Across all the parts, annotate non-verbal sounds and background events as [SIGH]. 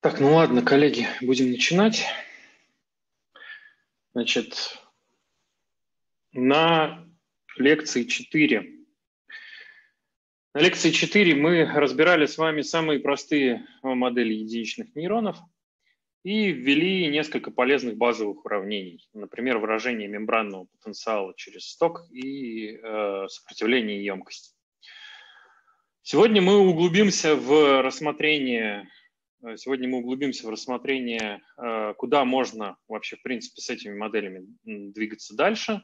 Так, ну ладно, коллеги, будем начинать. Значит, на лекции 4. На лекции 4 мы разбирали с вами самые простые модели единичных нейронов и ввели несколько полезных базовых уравнений. Например, выражение мембранного потенциала через сток и э, сопротивление емкости. Сегодня мы углубимся в рассмотрение сегодня мы углубимся в рассмотрение, э, куда можно вообще, в принципе, с этими моделями двигаться дальше э,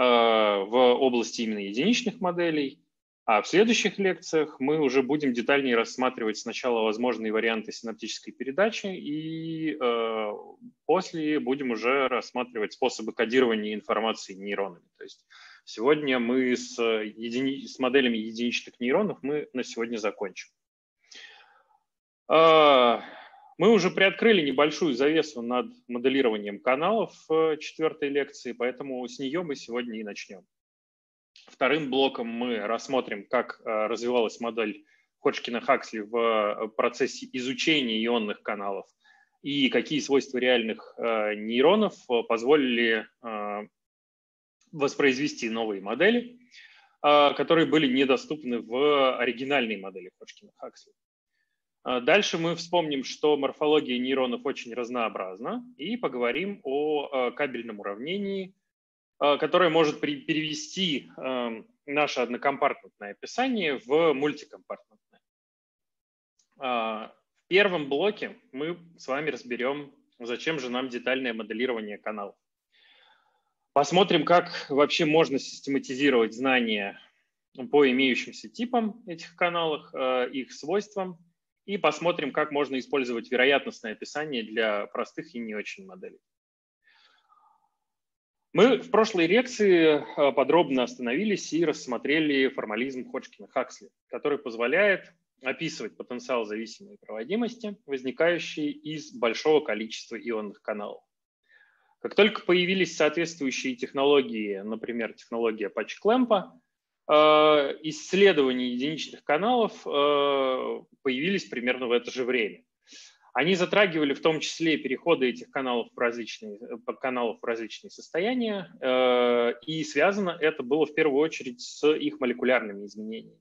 в области именно единичных моделей. А в следующих лекциях мы уже будем детальнее рассматривать сначала возможные варианты синаптической передачи и после будем уже рассматривать способы кодирования информации нейронами. То есть сегодня мы с, едини... с моделями единичных нейронов мы на сегодня закончим. А, мы уже приоткрыли небольшую завесу над моделированием каналов в четвертой лекции, поэтому с нее мы сегодня и начнем. Вторым блоком мы рассмотрим, как а, развивалась модель Ходжкина-Хаксли в а, процессе изучения ионных каналов и какие свойства реальных нейронов позволили воспроизвести новые модели, которые были недоступны в оригинальной модели Ходжкина-Хаксли. А дальше мы вспомним, что морфология нейронов очень разнообразна, и поговорим о а, кабельном уравнении, а, которое может перевести наше однокомпартментное описание в мультикомпартментное. В первом блоке мы с вами разберем, зачем же нам детальное моделирование каналов. Посмотрим, как вообще можно систематизировать знания по имеющимся типам этих каналов, их свойствам, и посмотрим, как можно использовать вероятностное описание для простых и не очень моделей. Мы в прошлой лекции э, подробно остановились и рассмотрели формализм Ходжкина-Хаксли, который позволяет описывать потенциал зависимой проводимости, возникающий из большого количества ионных каналов. Как только появились соответствующие технологии, например, технология патч-клэмпа, Э, исследований единичных каналов э, появились примерно в это же время. Они затрагивали в том числе переходы этих каналов в различные, каналов в различные состояния, э, и связано это было в первую очередь с их молекулярными изменениями.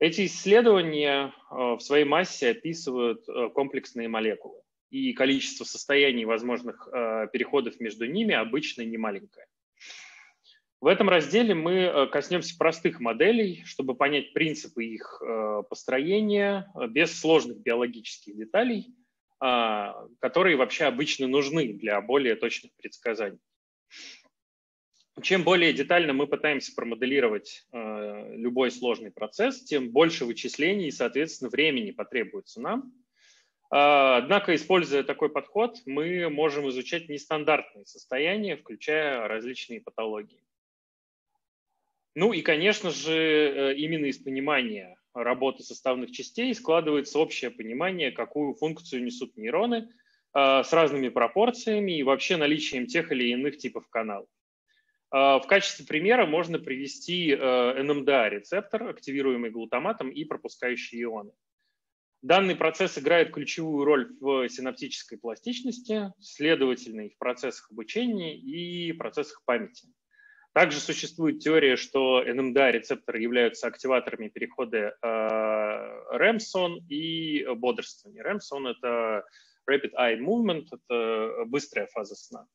Эти исследования в своей массе описывают комплексные молекулы, и количество состояний возможных переходов между ними обычно немаленькое. В этом разделе мы э, коснемся простых моделей, чтобы понять принципы их э, построения э, без сложных биологических деталей, а, которые вообще обычно нужны для более точных предсказаний. Чем более детально мы пытаемся промоделировать любой сложный процесс, тем больше вычислений и, соответственно, времени потребуется нам. А, однако, используя такой подход, мы можем изучать нестандартные состояния, включая различные патологии. Ну и, конечно же, э, именно из понимания работы составных частей складывается общее понимание, какую функцию несут нейроны э, с разными пропорциями и вообще наличием тех или иных типов каналов. Э, в качестве примера можно привести NMDA-рецептор, активируемый глутаматом и пропускающий ионы. Данный процесс играет ключевую роль в синаптической пластичности, следовательно, и в процессах обучения и процессах памяти. Также существует теория, что НМДА-рецепторы являются активаторами перехода э, REM-сон и бодрствования. REM-сон – это Rapid Eye Movement, это быстрая фаза сна.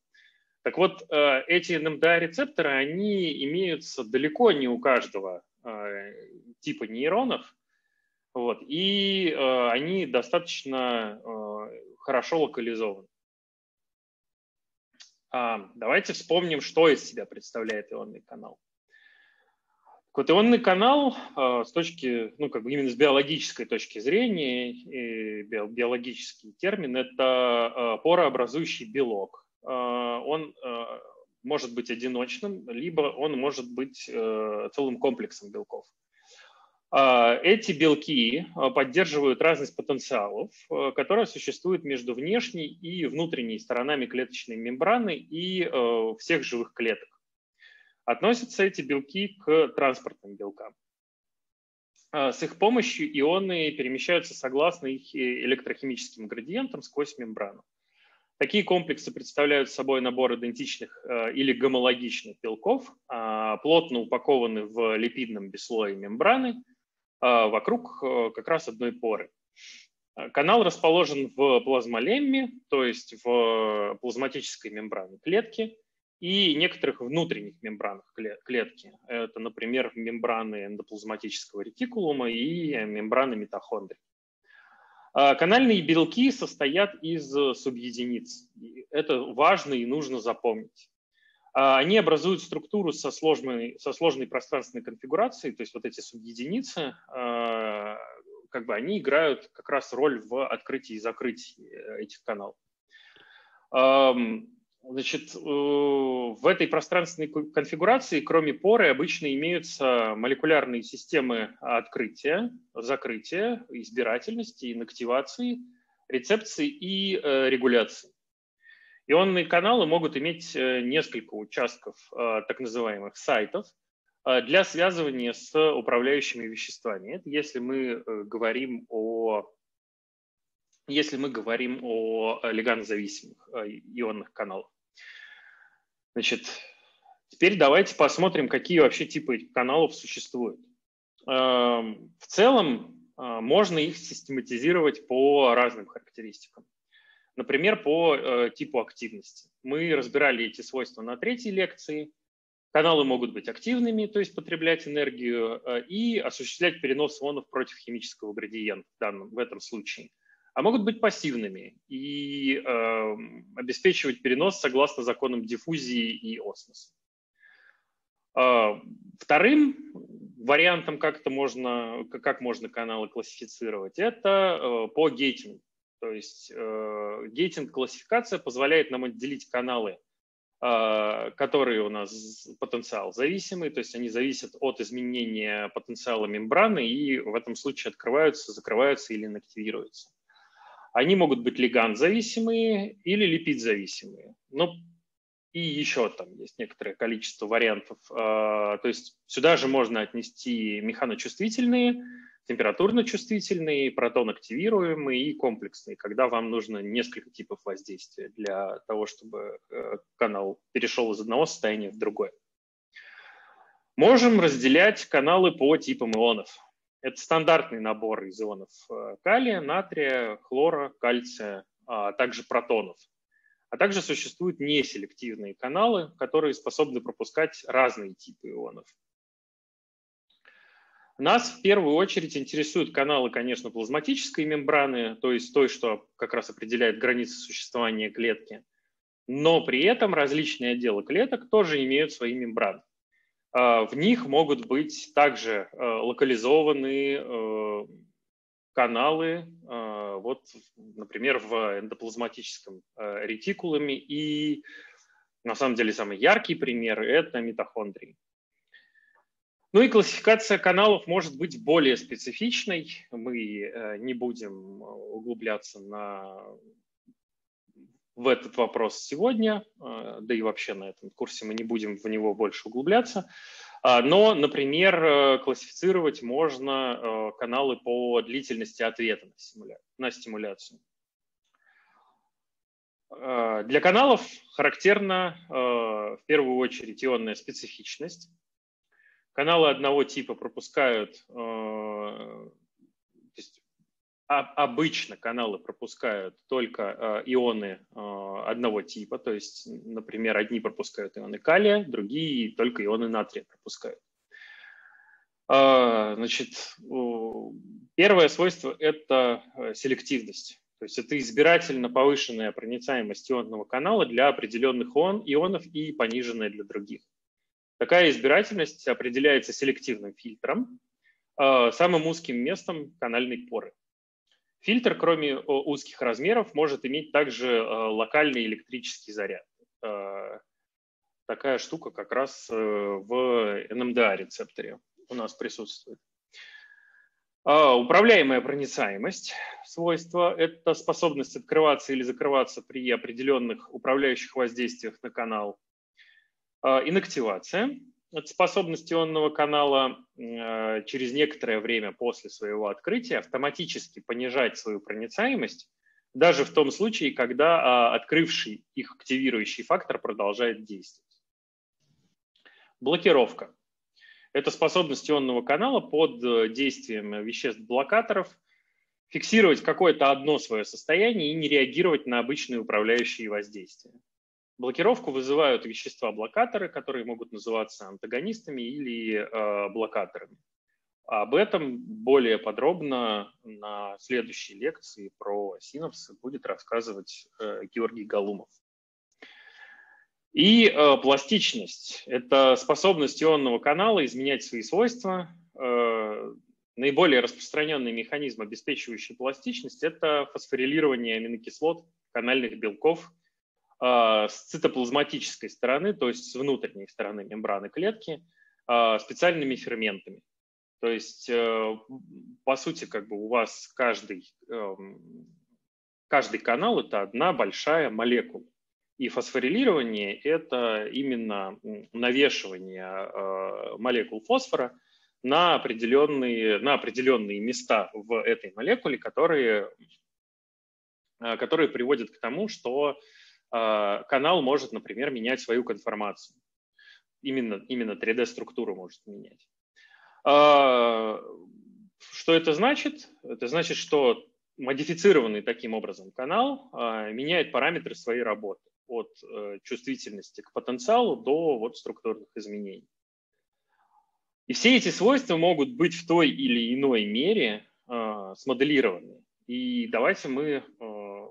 Так вот, э, эти НМДА-рецепторы, они имеются далеко не у каждого э, типа нейронов, вот, и э, они достаточно э, хорошо локализованы. А, давайте вспомним, что из себя представляет ионный канал. Вот ионный канал а, с точки, ну, как бы именно с биологической точки зрения, биологический термин – это а, порообразующий белок. Он может быть одиночным, либо он может быть целым комплексом белков. А, эти белки а, поддерживают разность потенциалов, а, которая существует между внешней и внутренней сторонами клеточной мембраны и всех живых клеток. Относятся эти белки к транспортным белкам. С их помощью ионы перемещаются согласно их электрохимическим градиентам сквозь мембрану. Такие комплексы представляют собой набор идентичных или гомологичных белков, плотно упакованы в липидном бесслое мембраны вокруг как раз одной поры. Э, канал расположен в плазмолемме, то есть в плазматической мембране клетки и некоторых внутренних мембранах клетки. Это, например, мембраны эндоплазматического ретикулума и мембраны митохондрий. Э, канальные белки состоят из субъединиц. Это важно и нужно запомнить. Э, они образуют структуру со сложной, со сложной пространственной конфигурацией, то есть вот эти субъединицы как бы они играют как раз роль в открытии и закрытии э, этих каналов. Значит, э, в этой пространственной конфигурации, кроме поры, обычно имеются молекулярные системы открытия, закрытия, избирательности, инактивации, рецепции и э, регуляции. Ионные каналы могут иметь несколько участков так называемых сайтов – а, для связывания с управляющими веществами. Это если мы э, говорим о если мы говорим о легандозависимых ионных каналах. Значит, теперь давайте посмотрим, какие вообще типы каналов существуют. В целом можно их систематизировать по разным характеристикам. Например, по э, типу активности. Мы разбирали эти свойства на третьей лекции – Каналы могут быть активными, то есть потреблять энергию, э, и осуществлять перенос ионов против химического градиента в, данном, в этом случае. А могут быть пассивными и э, обеспечивать перенос согласно законам диффузии и осмоса. Э, вторым вариантом, как, это можно, как можно каналы классифицировать, это э, по гейтингу. То есть э, гейтинг-классификация позволяет нам отделить каналы а, которые у нас потенциал зависимый, то есть они зависят от изменения потенциала мембраны и в этом случае открываются, закрываются или инактивируются. Они могут быть лиганд-зависимые или липид-зависимые. Но и еще там есть некоторое количество вариантов. А, то есть сюда же можно отнести механочувствительные, температурно-чувствительные, протон-активируемые и комплексные, когда вам нужно несколько типов воздействия для того, чтобы э, канал перешел из одного состояния в другое. Можем разделять каналы по типам ионов. Это стандартный набор из ионов э, калия, натрия, хлора, кальция, а также протонов. А также существуют неселективные каналы, которые способны пропускать разные типы ионов. Нас в первую очередь интересуют каналы, конечно, плазматической мембраны, то есть той, что как раз определяет границы существования клетки. Но при этом различные отделы клеток тоже имеют свои мембраны. А, в них могут быть также э, локализованы э, каналы, вот, например, в эндоплазматическом ретикулуме. И на самом деле самый яркий пример – это митохондрии. Ну и классификация каналов может быть более специфичной. Мы э, не будем углубляться на, в этот вопрос сегодня, э, да и вообще на этом курсе мы не будем в него больше углубляться. А, но, например, э, классифицировать можно каналы по длительности ответа на стимуляцию. Для каналов характерна в первую очередь ионная специфичность. Каналы одного типа пропускают, э, то есть обычно каналы пропускают только э, ионы э, одного типа, то есть, например, одни пропускают ионы калия, другие только ионы натрия пропускают. Значит, первое свойство – это селективность. То есть это избирательно повышенная проницаемость ионного канала для определенных ион, ионов и пониженная для других. Такая избирательность определяется селективным фильтром, э, самым узким местом канальной поры. Фильтр, кроме э, узких размеров, может иметь также э, локальный электрический заряд. Такая штука как раз в НМДА-рецепторе у нас присутствует. Управляемая проницаемость свойства – это способность открываться или закрываться при определенных управляющих воздействиях на канал. А, инактивация это способность ионного канала э, через некоторое время после своего открытия автоматически понижать свою проницаемость, даже в том случае, когда а, открывший их активирующий фактор продолжает действовать. Блокировка. Это способность ионного канала под э, действием веществ-блокаторов фиксировать какое-то одно свое состояние и не реагировать на обычные управляющие воздействия. Блокировку вызывают вещества-блокаторы, которые могут называться антагонистами или э, блокаторами. Об этом более подробно на следующей лекции про синапсы будет рассказывать э, Георгий Галумов. И э, пластичность – это способность ионного канала изменять свои свойства. Э, наиболее распространенный механизм, обеспечивающий пластичность – это фосфорилирование аминокислот, канальных белков – с цитоплазматической стороны, то есть с внутренней стороны мембраны клетки, а, специальными ферментами. То есть, э, по сути, как бы у вас каждый, эм, каждый канал – это одна большая молекула. И фосфорилирование – это именно навешивание э, молекул фосфора на определенные, на определенные места в этой молекуле, которые, э, которые приводят к тому, что а, канал может, например, менять свою конформацию. Именно, именно 3D-структуру может менять. А, что это значит? Это значит, что модифицированный таким образом канал а, меняет параметры своей работы от э, чувствительности к потенциалу до вот структурных изменений. И все эти свойства могут быть в той или иной мере смоделированы. И давайте мы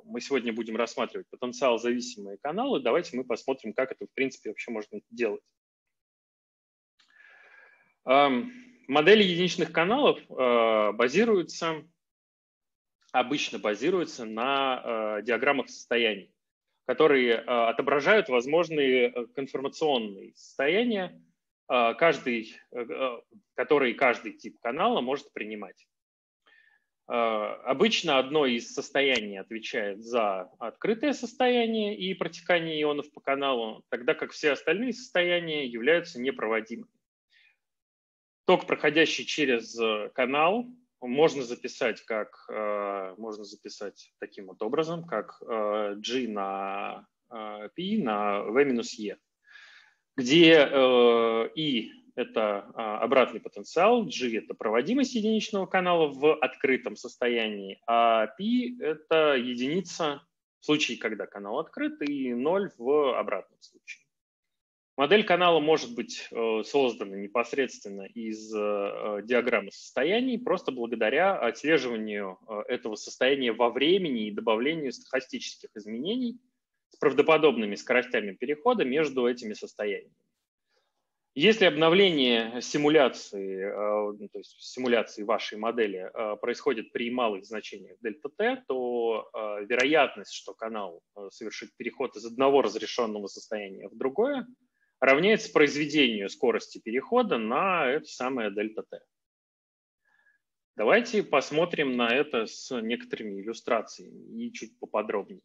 мы сегодня будем рассматривать потенциал зависимые каналы. Давайте мы посмотрим, как это, в принципе, вообще можно делать. Модели единичных каналов э, базируются, обычно базируются на э, диаграммах состояний, которые э, отображают возможные конформационные состояния, каждый, которые каждый тип канала может принимать. А, обычно одно из состояний отвечает за открытое состояние и протекание ионов по каналу, тогда как все остальные состояния являются непроводимыми. Ток, проходящий через э, канал, можно записать как э, можно записать таким вот образом, как э, G на P на V минус E, где И это а, обратный потенциал, G – это проводимость единичного канала в открытом состоянии, а P – это единица в случае, когда канал открыт, и 0 в обратном случае. Модель канала может быть э, создана непосредственно из э, диаграммы состояний, просто благодаря отслеживанию э, этого состояния во времени и добавлению стохастических изменений с правдоподобными скоростями перехода между этими состояниями. Если обновление симуляции, э, ну, то есть симуляции вашей модели э, происходит при малых значениях дельта t, то э, вероятность, что канал совершит переход из одного разрешенного состояния в другое, равняется произведению скорости перехода на это самое дельта t. Давайте посмотрим на это с некоторыми иллюстрациями и чуть поподробнее.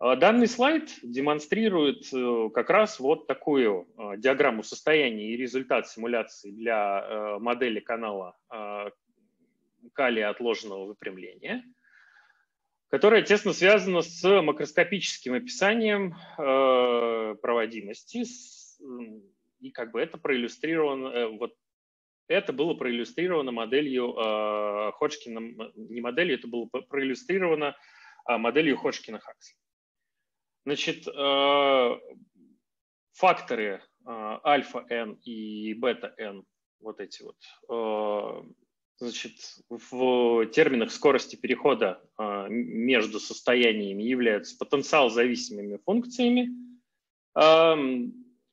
А, данный слайд демонстрирует э, как раз вот такую а, диаграмму состояния и результат симуляции для э, модели канала а, калия отложенного выпрямления, которая тесно связана с макроскопическим описанием э, проводимости. И как бы это проиллюстрировано, вот это было проиллюстрировано моделью Ходжкина, не моделью, это было проиллюстрировано моделью Ходжкина-Хаксли. Значит, э, факторы э, альфа-n и бета-n, вот эти вот, э, значит, в терминах скорости перехода между состояниями являются потенциал зависимыми функциями. Эм,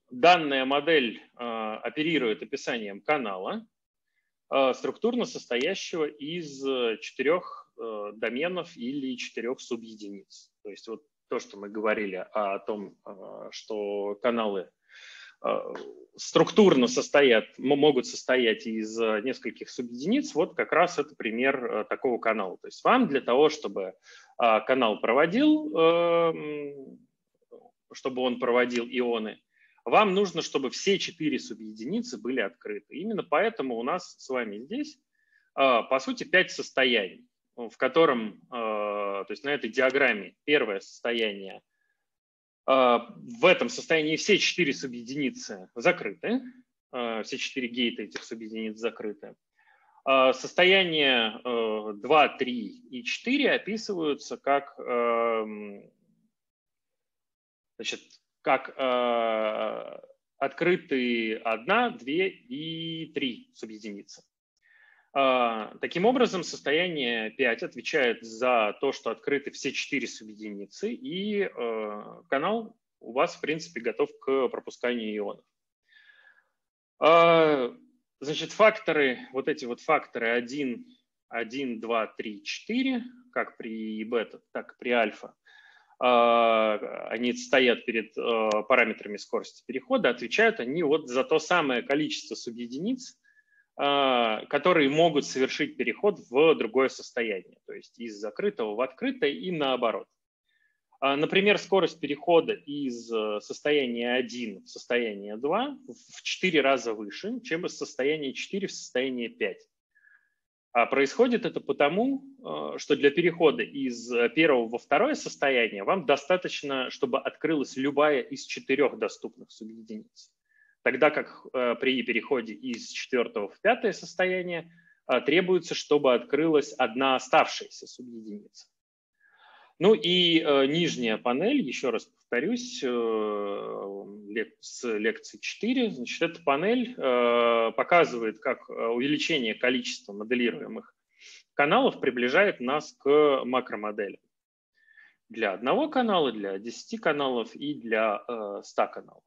данная модель оперирует описанием канала, структурно состоящего из четырех доменов или четырех субъединиц. То есть вот то, что мы говорили о том, а, что каналы а, структурно состоят, могут состоять из нескольких субъединиц, вот как раз это пример такого канала. То есть вам для того, чтобы канал проводил, чтобы он проводил ионы, вам нужно, чтобы все четыре субъединицы были открыты. Именно поэтому у нас с вами здесь, по сути, пять состояний, в котором, то есть на этой диаграмме первое состояние, в этом состоянии все четыре субъединицы закрыты, все четыре гейта этих субъединиц закрыты. А, состояния 2, э, 3 и 4 описываются как, значит, как открытые 1, 2 и 3 субъединицы. А, таким образом, состояние 5 отвечает за то, что открыты все 4 субъединицы, и э, канал у вас, в принципе, готов к пропусканию ионов. А, Значит, факторы, вот эти вот факторы 1, 1, 2, 3, 4, как при бета, так и при альфа, а, они стоят перед а, параметрами скорости перехода, отвечают они вот за то самое количество субъединиц, которые могут совершить переход в другое состояние, то есть из закрытого в открытое и наоборот. А, например, скорость перехода из э, состояния 1 в состояние 2 в 4 раза выше, чем из состояния 4 в состояние 5. А происходит это потому, э, что для перехода из первого во второе состояние вам достаточно, чтобы открылась любая из четырех доступных субъединиц. Тогда как э, при переходе из четвертого в пятое состояние требуется, чтобы открылась одна оставшаяся субъединица. Ну и э, нижняя панель, еще раз повторюсь, э, лек, с лекции 4, значит, эта панель э, показывает, как э, увеличение количества моделируемых каналов приближает нас к макромодели. Для одного канала, для 10 каналов и для э, 100 каналов.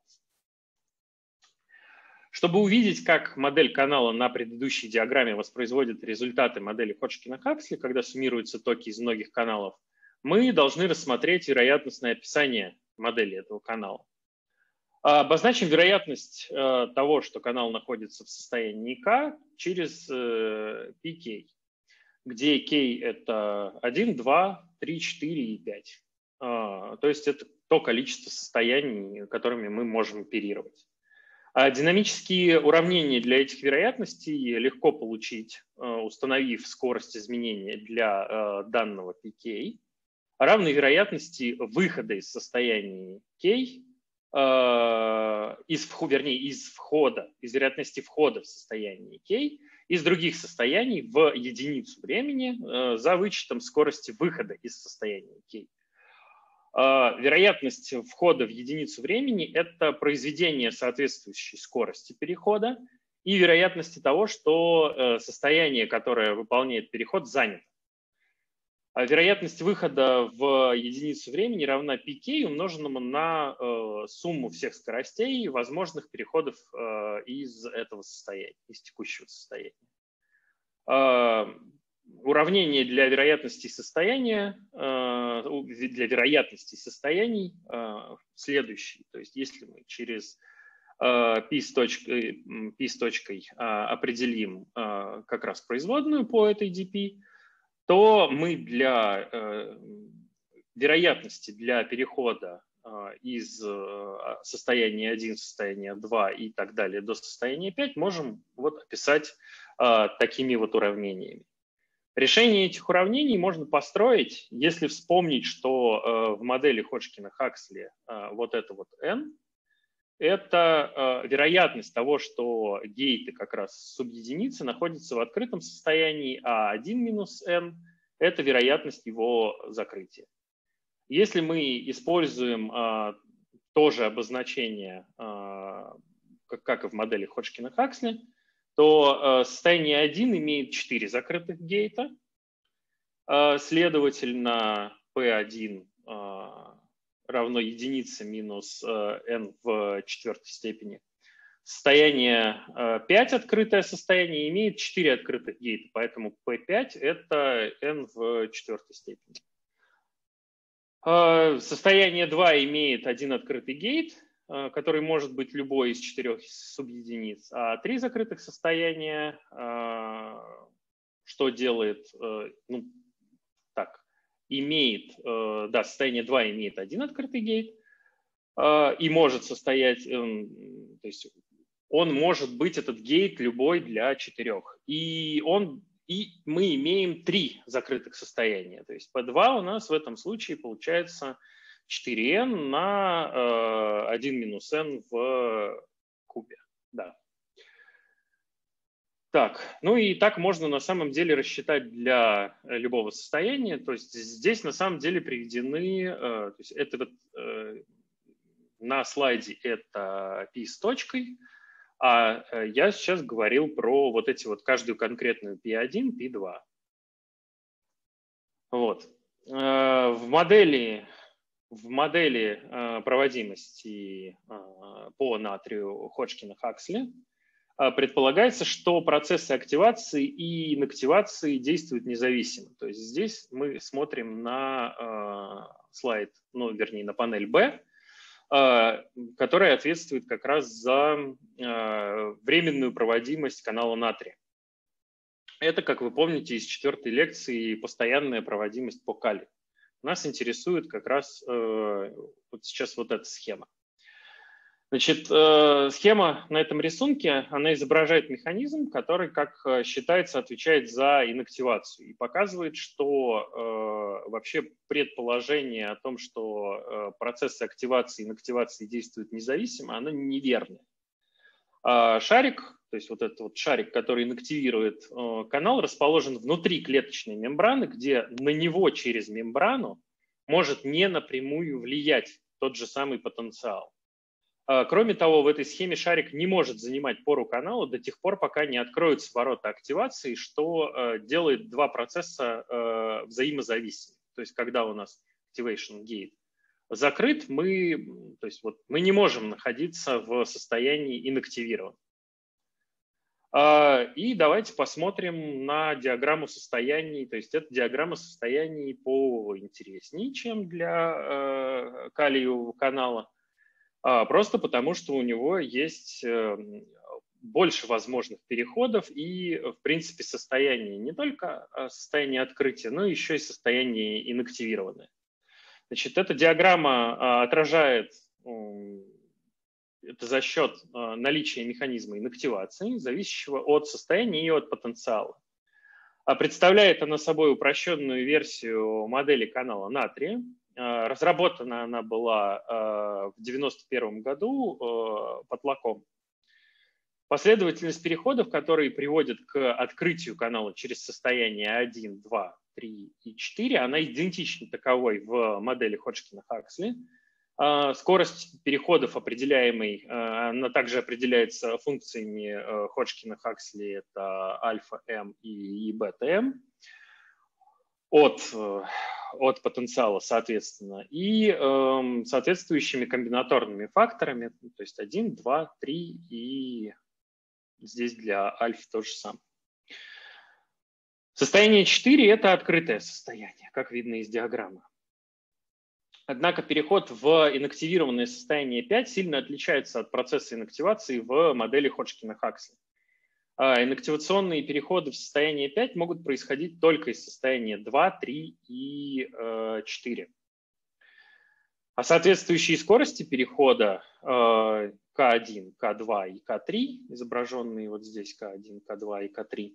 Чтобы увидеть, как модель канала на предыдущей диаграмме воспроизводит результаты модели Ходжкина-Хаксли, когда суммируются токи из многих каналов, мы должны рассмотреть вероятностное описание модели этого канала. Обозначим вероятность э, того, что канал находится в состоянии К через э, PK, где K – это 1, 2, 3, 4 и 5. А, то есть это то количество состояний, которыми мы можем оперировать. А динамические уравнения для этих вероятностей легко получить, э, установив скорость изменения для данного PK – равной вероятности выхода из состояния k, э, из, вернее, из входа, из вероятности входа в состояние k из других состояний в единицу времени э, за вычетом скорости выхода из состояния k. Э, вероятность входа в единицу времени – это произведение соответствующей скорости перехода и вероятности того, что состояние, которое выполняет переход, занято. А вероятность выхода в единицу времени равна pk, умноженному на э, сумму всех скоростей возможных переходов э, из этого состояния, из текущего состояния. Уравнение для вероятности состояния, э, для вероятности состояний э, следующий. То есть если мы через э, p с точкой, p с точкой определим как раз производную по этой dp, то мы для вероятности для перехода из состояния 1 в состояние 2 и так далее до состояния 5 можем вот описать такими вот уравнениями. Решение этих уравнений можно построить, если вспомнить, что э, в модели Ходжкина-Хаксли э, вот это вот n это э, вероятность того, что гейты как раз субъединицы находятся в открытом состоянии, а 1 минус n – это вероятность его закрытия. Если мы используем тоже обозначение, как и в модели Ходжкина-Хаксли, то э, состояние 1 имеет 4 закрытых гейта, э, следовательно, P1 э, равно единице минус n в четвертой степени. Состояние 5, э, открытое состояние, имеет 4 открытых гейта, поэтому P5 – это n в четвертой степени. Состояние 2 имеет один открытый гейт, который может быть любой из четырех субъединиц, а три закрытых состояния, что делает, ну, имеет, э, да, состояние 2 имеет один открытый гейт, и может состоять, то есть он может быть, этот гейт, любой для четырех. И, он, и мы имеем три закрытых состояния. То есть P2 у нас в этом случае получается 4n на э, 1 минус n в кубе. Да. Так, ну и так можно на самом деле рассчитать для любого состояния. То есть здесь на самом деле приведены, э, то есть это вот, э, на слайде это p с точкой, а э, я сейчас говорил про вот эти вот каждую конкретную P1, P2. Вот. Э, в модели, в модели э, проводимости по натрию Ходжкина-Хаксли предполагается, что процессы активации и инактивации действуют независимо. То есть здесь мы смотрим на слайд, ну, вернее, на панель B, которая ответствует как раз за временную проводимость канала натрия. Это, как вы помните, из четвертой лекции постоянная проводимость по калию. Нас интересует как раз э, вот сейчас вот эта схема. Значит, э, схема на этом рисунке, она изображает механизм, который, как э, считается, отвечает за инактивацию и показывает, что э, вообще предположение о том, что процессы активации и инактивации действуют независимо, оно неверное. А шарик, то есть вот этот вот шарик, который инактивирует канал, расположен внутри клеточной мембраны, где на него через мембрану может не напрямую влиять тот же самый потенциал. А, кроме того, в этой схеме шарик не может занимать пору канала до тех пор, пока не откроются ворота активации, что э, делает два процесса э, взаимозависимыми. То есть когда у нас activation gate закрыт, мы, то есть вот мы не можем находиться в состоянии инактивирован. А, и давайте посмотрим на диаграмму состояний. То есть это диаграмма состояний поинтереснее, чем для э, калиевого канала. А, просто потому, что у него есть эм, больше возможных переходов и, в принципе, состояние не только а, состояние открытия, но еще и состояние инактивированное. Значит, эта диаграмма отражает это за счет наличия механизма инактивации, зависящего от состояния и от потенциала. Представляет она собой упрощенную версию модели канала натрия, Э, разработана она была э, в 1991 году э, Потлаком. Последовательность переходов, которые приводят к открытию канала через состояние 1, 2, 3 и 4, она идентична таковой в модели Ходжкина-Хаксли. Скорость переходов определяемой, она также определяется функциями Ходжкина-Хаксли, это альфа-М и бета-М. От от потенциала, соответственно, и э, соответствующими комбинаторными факторами, то есть 1, 2, 3 и здесь для альфа то же самое. Состояние 4 – это открытое состояние, как видно из диаграммы. Однако переход в инактивированное состояние 5 сильно отличается от процесса инактивации в модели Ходжкина-Хаксли. А, инактивационные переходы в состояние 5 могут происходить только из состояния 2, 3 и 4. Э, а соответствующие скорости перехода К1, э, К2 и К3, изображенные вот здесь К1, К2 и К3,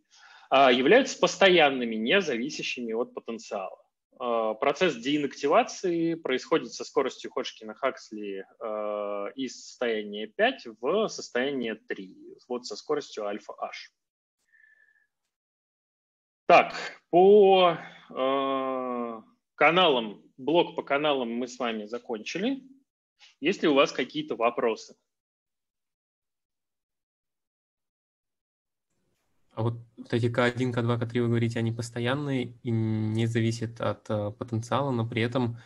а, являются постоянными, не зависящими от потенциала. Э, процесс деинактивации происходит со скоростью Ходжкина-Хаксли э, из состояния 5 в состояние 3, вот со скоростью альфа-h. Так, по э, каналам, блок по каналам мы с вами закончили. Есть ли у вас какие-то вопросы? А вот, вот эти К1, К2, К3, вы говорите, они постоянные и не зависят от uh, потенциала, но при этом...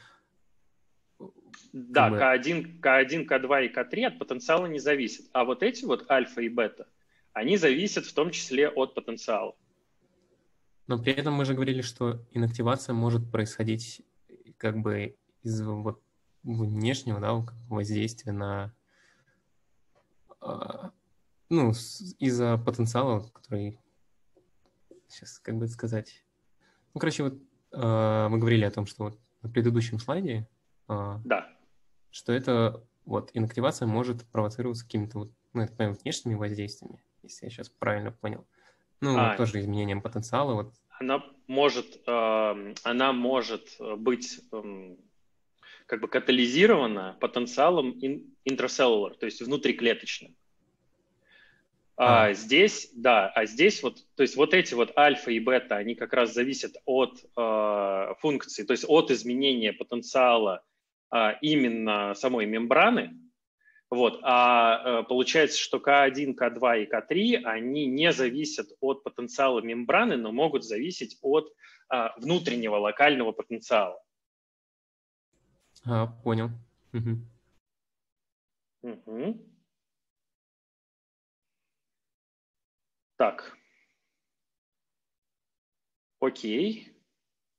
Да, К1, К1, К2 и К3 от потенциала не зависят. А вот эти вот альфа и бета, они зависят в том числе от потенциала. Но при этом мы же говорили, что инактивация может происходить как бы из вот внешнего да, воздействия на а, ну, из-за потенциала, который, сейчас, как бы сказать, ну, короче, вот э, мы говорили о том, что вот на предыдущем слайде, э, да. что это вот инактивация может провоцироваться какими-то вот, ну, это, понимаю, внешними воздействиями, если я сейчас правильно понял. Ну, а, тоже изменением потенциала. Вот. Она может, э, она может быть э, как бы катализирована потенциалом intracellular, то есть внутриклеточным. А, а здесь, да, а здесь вот, то есть вот эти вот альфа и бета, они как раз зависят от э, функции, то есть от изменения потенциала э, именно самой мембраны. Вот, а э, получается, что К1, К2 и К3, они не зависят от потенциала мембраны, но могут зависеть от э, внутреннего локального потенциала. А, понял. Угу. Угу. Так. Окей.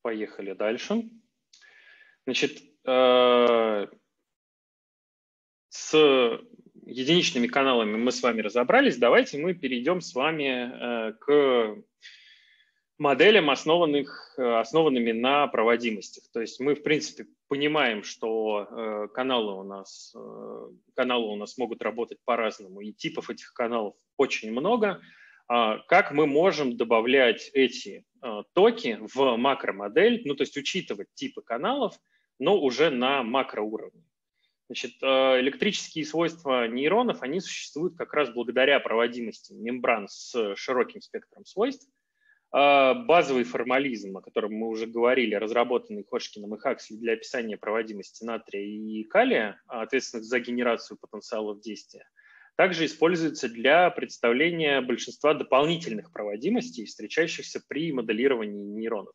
Поехали дальше. Значит, э, с единичными каналами мы с вами разобрались. Давайте мы перейдем с вами э, к моделям, основанных, э, основанными на проводимостях. То есть мы, в принципе, понимаем, что каналы у нас, каналы у нас могут работать по-разному, и типов этих каналов очень много – как мы можем добавлять эти а, токи в макромодель, ну то есть учитывать типы каналов, но уже на макроуровне. Значит, а, электрические свойства нейронов, они существуют как раз благодаря проводимости мембран с широким спектром свойств. Базовый формализм, о котором мы уже говорили, разработанный Ходжкиным и Хаксли для описания проводимости натрия и калия, ответственных за генерацию потенциалов действия – также используется для представления большинства дополнительных проводимостей, встречающихся при моделировании нейронов.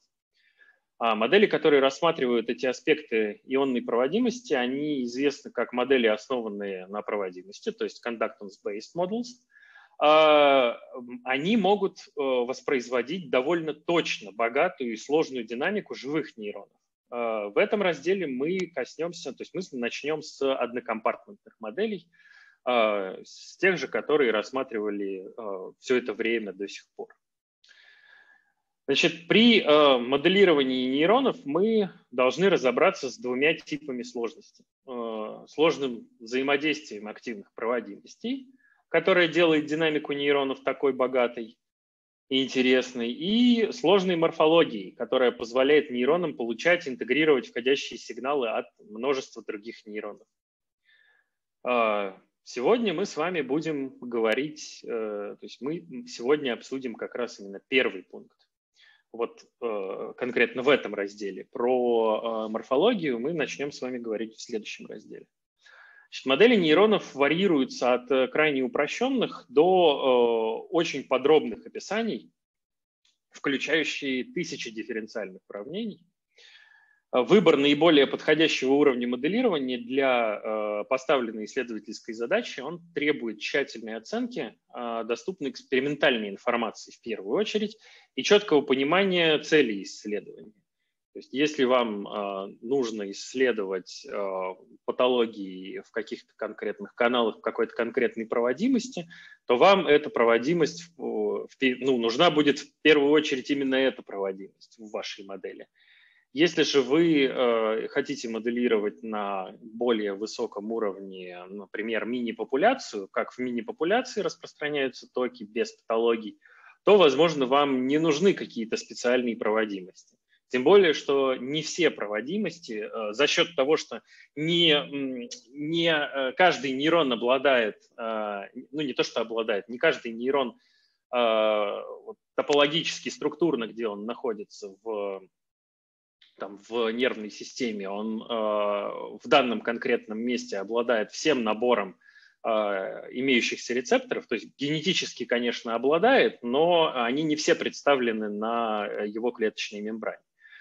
А модели, которые рассматривают эти аспекты ионной проводимости, они известны как модели, основанные на проводимости, то есть conductance-based models. А, они могут э, воспроизводить довольно точно богатую и сложную динамику живых нейронов. А, в этом разделе мы коснемся, то есть мы начнем с однокомпартментных моделей – с тех же, которые рассматривали а, все это время до сих пор. Значит, при а, моделировании нейронов мы должны разобраться с двумя типами сложности. Сложным взаимодействием активных проводимостей, которое делает динамику нейронов такой богатой и интересной, и сложной морфологией, которая позволяет нейронам получать, интегрировать входящие сигналы от множества других нейронов. Сегодня мы с вами будем говорить, э, то есть мы сегодня обсудим как раз именно первый пункт. Вот э, конкретно в этом разделе. Про э, морфологию мы начнем с вами говорить в следующем разделе. Значит, модели нейронов варьируются от крайне упрощенных до очень подробных описаний, включающие тысячи дифференциальных уравнений. Э, выбор наиболее подходящего уровня моделирования для э, поставленной исследовательской задачи, он требует тщательной оценки э, доступной экспериментальной информации в первую очередь и четкого понимания целей исследования. То есть если вам нужно исследовать патологии в каких-то конкретных каналах, в какой-то конкретной проводимости, то вам эта проводимость, ну, нужна будет в первую очередь именно эта проводимость в вашей модели – если же вы э, хотите моделировать на более высоком уровне, например, мини-популяцию, как в мини-популяции распространяются токи без патологий, то, возможно, вам не нужны какие-то специальные проводимости. Тем более, что не все проводимости э, за счет того, что не, не э, каждый нейрон обладает, э, ну не то, что обладает, не каждый нейрон э, топологически, структурно, где он находится в там, в нервной системе, он э, в данном конкретном месте обладает всем набором э, имеющихся рецепторов, то есть генетически, конечно, обладает, но они не все представлены на его клеточной мембране.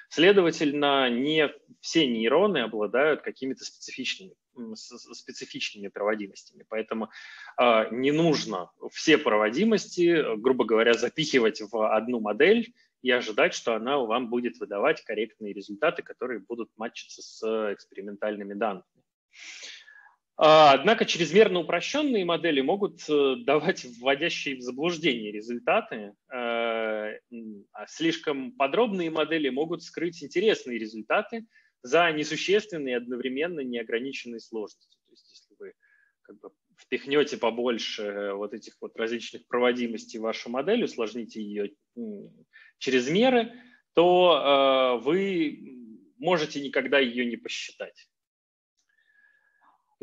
Следовательно, не все нейроны обладают какими-то специфичными, специфичными проводимостями. Поэтому э, не нужно все проводимости, грубо говоря, запихивать в одну модель и ожидать, что она вам будет выдавать корректные результаты, которые будут матчиться с экспериментальными данными. А, однако чрезмерно упрощенные модели могут э, давать вводящие в заблуждение результаты, э, а слишком подробные модели могут скрыть интересные результаты за несущественной и одновременно неограниченной сложностью. То есть если вы как бы впихнете побольше вот этих вот различных проводимостей в вашу модель, усложните ее через меры, то э, вы можете никогда ее не посчитать.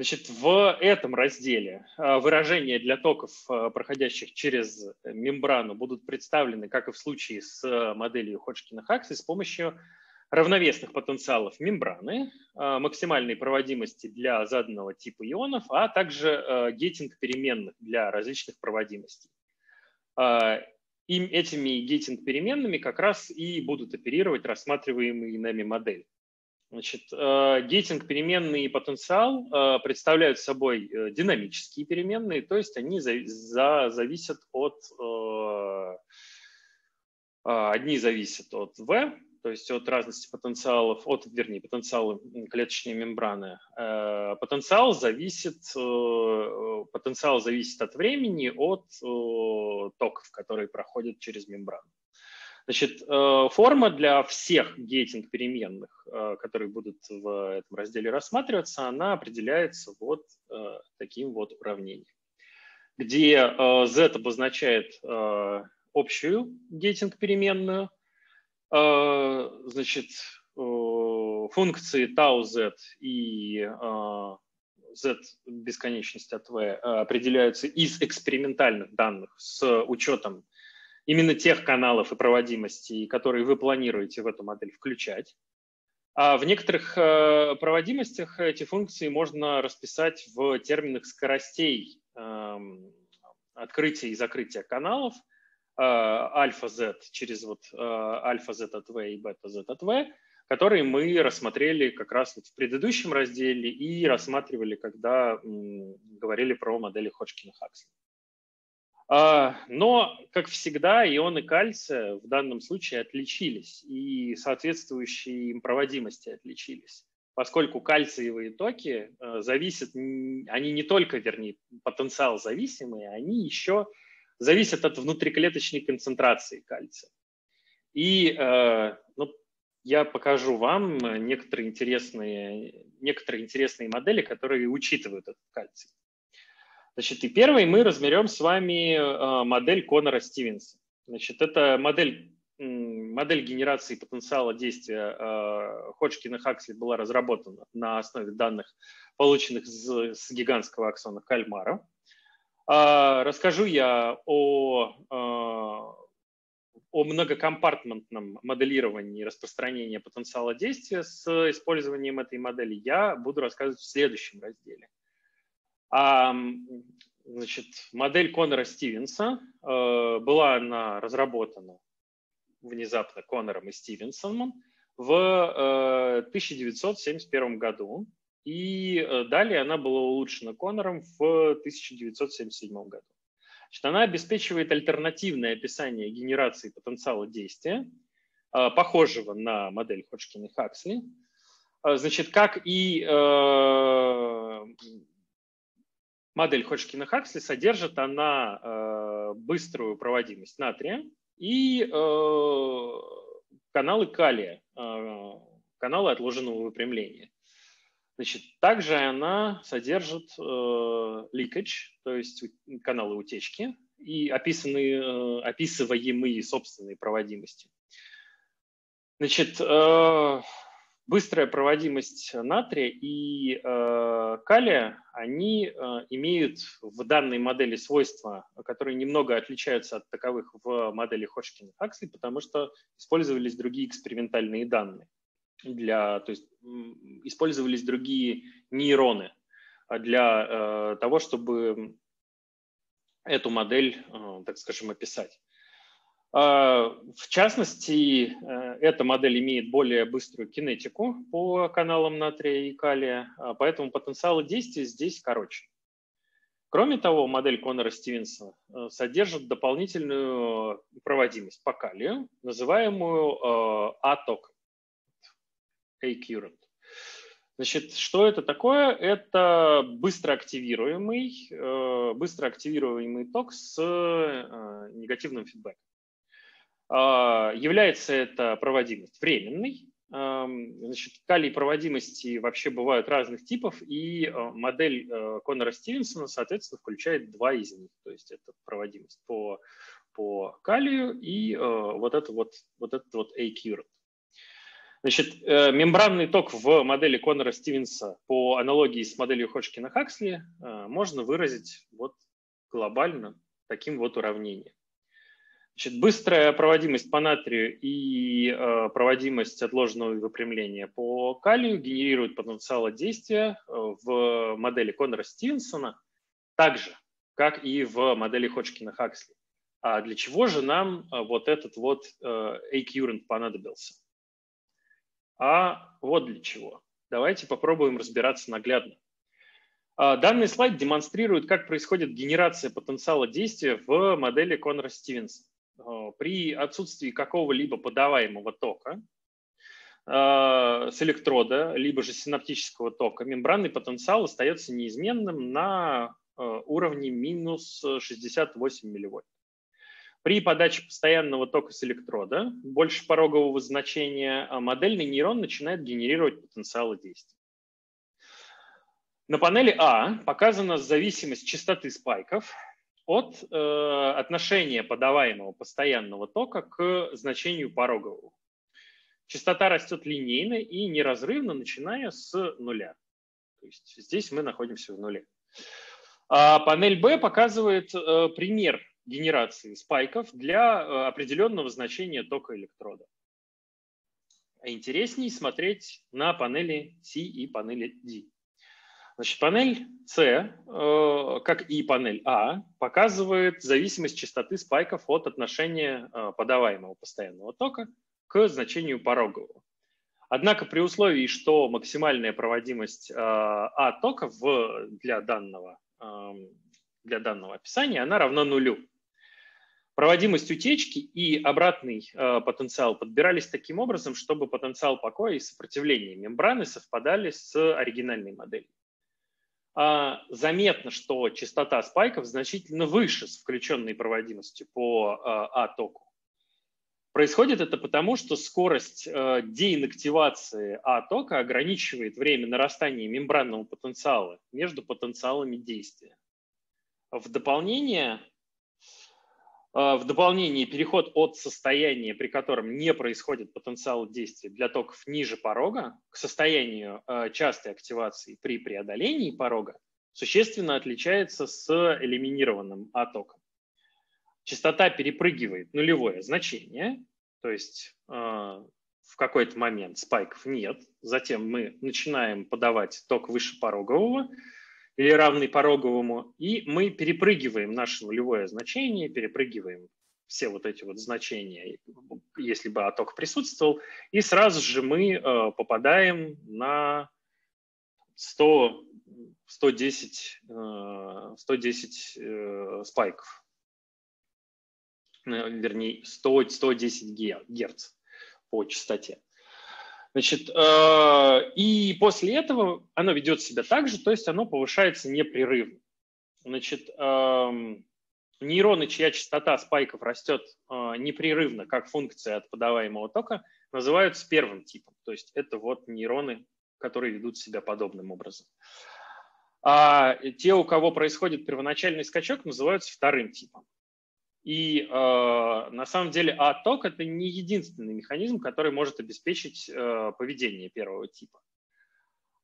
Значит, в этом разделе э, выражения для токов, э, проходящих через мембрану, будут представлены, как и в случае с моделью Ходжкина-Хаксли, с помощью равновесных потенциалов мембраны, э, максимальной проводимости для заданного типа ионов, а также гейтинг переменных для различных проводимостей. Им, этими гейтинг переменными как раз и будут оперировать рассматриваемые нами модели. Значит, э, гейтинг переменный и потенциал э, представляют собой э, динамические переменные, то есть они за, за, зависят от, одни зависят от v, то есть от разности потенциалов, от, вернее, потенциала клеточной мембраны. Потенциал зависит, потенциал зависит от времени, от токов, которые проходят через мембрану. Значит, э, форма для всех гейтинг переменных, э, которые будут в этом разделе рассматриваться, она определяется вот э, таким вот уравнением, где z обозначает общую гейтинг переменную, значит, функции tau z и z бесконечность от v определяются из экспериментальных данных с учетом именно тех каналов и проводимостей, которые вы планируете в эту модель включать. А в некоторых э, проводимостях эти функции можно расписать в терминах скоростей эм, открытия и закрытия каналов э, альфа-z через вот э, альфа-z от v и бета-z от v, которые мы рассмотрели как раз вот в предыдущем разделе и рассматривали, когда говорили про модели Ходжкина-Хаксли. А, но, как всегда, ионы кальция в данном случае отличились, и соответствующие им проводимости отличились, поскольку кальциевые токи э, зависят, они не только, вернее, потенциал зависимые, они еще зависят от внутриклеточной концентрации кальция. И э, ну, я покажу вам некоторые интересные, некоторые интересные модели, которые учитывают этот кальций. Значит, и первый мы разберем с вами э, модель Конора Стивенса. Значит, это модель, модель генерации потенциала действия э, Ходжкина Хаксли была разработана на основе данных, полученных с гигантского аксона кальмара. А, расскажу я о, э, о многокомпартментном моделировании распространения потенциала действия с использованием этой модели я буду рассказывать в следующем разделе. А, значит, модель Конора Стивенса была она разработана внезапно Конором и Стивенсоном в 1971 э, году, и э, далее она была улучшена Конором в 1977 году. Значит, она обеспечивает альтернативное описание генерации потенциала действия, похожего на модель Ходжкина-Хаксли, значит, как и модель Ходжкина-Хаксли содержит она э, быструю проводимость натрия и э, каналы калия, э, каналы отложенного выпрямления. Значит, также она содержит э, leakage, то есть каналы утечки и описанные, э, описываемые собственные проводимости. Значит, э, быстрая проводимость натрия и э, калия, они э, имеют в данной модели свойства, которые немного отличаются от таковых в модели Ходжкина-Хаксли, потому что использовались другие экспериментальные данные. Для, то есть использовались другие нейроны для э, того, чтобы эту модель, э, так скажем, описать. А, в частности, э, эта модель имеет более быструю кинетику по каналам натрия и калия, а, поэтому потенциал действия здесь короче. Кроме того, модель Конора Стивенса э, содержит дополнительную проводимость по калию, называемую э, A-current. Значит, что это такое? Это быстро активируемый, быстро активируемый ток с негативным фидбэком. А, является это проводимость временной, Значит, калий проводимости вообще бывают разных типов, и модель Коннора Стивенсона, соответственно, включает два из них. То есть это проводимость по, по калию и вот это вот, вот этот вот A-current. Значит, э, мембранный ток в модели Коннора Стивенса по аналогии с моделью Ходжкина-Хаксли э, можно выразить вот глобально таким вот уравнением. Значит, быстрая проводимость по натрию и э, проводимость отложенного выпрямления по калию генерируют потенциал действия в модели Коннора Стивенсона так же, как и в модели Ходжкина-Хаксли. А для чего же нам вот этот вот A-current понадобился? А вот для чего. Давайте попробуем разбираться наглядно. А, данный слайд демонстрирует, как происходит генерация потенциала действия в модели Конора Стивенса. А, при отсутствии какого-либо подаваемого тока а, с электрода, либо же синаптического тока, мембранный потенциал остается неизменным на уровне минус 68 милливольт. При подаче постоянного тока с электрода, больше порогового значения, а модельный нейрон начинает генерировать потенциалы действия. На панели А показана зависимость частоты спайков от э, отношения подаваемого постоянного тока к значению порогового. Частота растет линейно и неразрывно, начиная с нуля. То есть здесь мы находимся в нуле. А панель Б показывает э, пример генерации спайков для э, определенного значения тока электрода. Интереснее смотреть на панели C и панели D. Значит, панель C, э, как и панель А, показывает зависимость частоты спайков от отношения э, подаваемого постоянного тока к значению порогового. Однако при условии, что максимальная проводимость А тока в, для, данного, эм, для данного описания, она равна нулю. Проводимость утечки и обратный э, потенциал подбирались таким образом, чтобы потенциал покоя и сопротивление мембраны совпадали с оригинальной моделью. А, заметно, что частота спайков значительно выше с включенной проводимостью по э, А-току. Происходит это потому, что скорость э, деинактивации А-тока ограничивает время нарастания мембранного потенциала между потенциалами действия. В дополнение в дополнение, переход от состояния, при котором не происходит потенциал действия для токов ниже порога, к состоянию а, частой активации при преодолении порога, существенно отличается с элиминированным А-током. Частота перепрыгивает нулевое значение, то есть а, в какой-то момент спайков нет, затем мы начинаем подавать ток выше порогового, или равный пороговому, и мы перепрыгиваем наше нулевое значение, перепрыгиваем все вот эти вот значения, если бы отток присутствовал, и сразу же мы э, попадаем на 100, 110, 110 э, спайков, вернее 100, 110 герц по частоте. Значит, э, и после этого оно ведет себя так же, то есть оно повышается непрерывно. Значит, эм, нейроны, чья частота спайков растет э, непрерывно, как функция от подаваемого тока, называются первым типом. То есть это вот нейроны, которые ведут себя подобным образом. А те, у кого происходит первоначальный скачок, называются вторым типом. И э, на самом деле отток – это не единственный механизм, который может обеспечить э, поведение первого типа.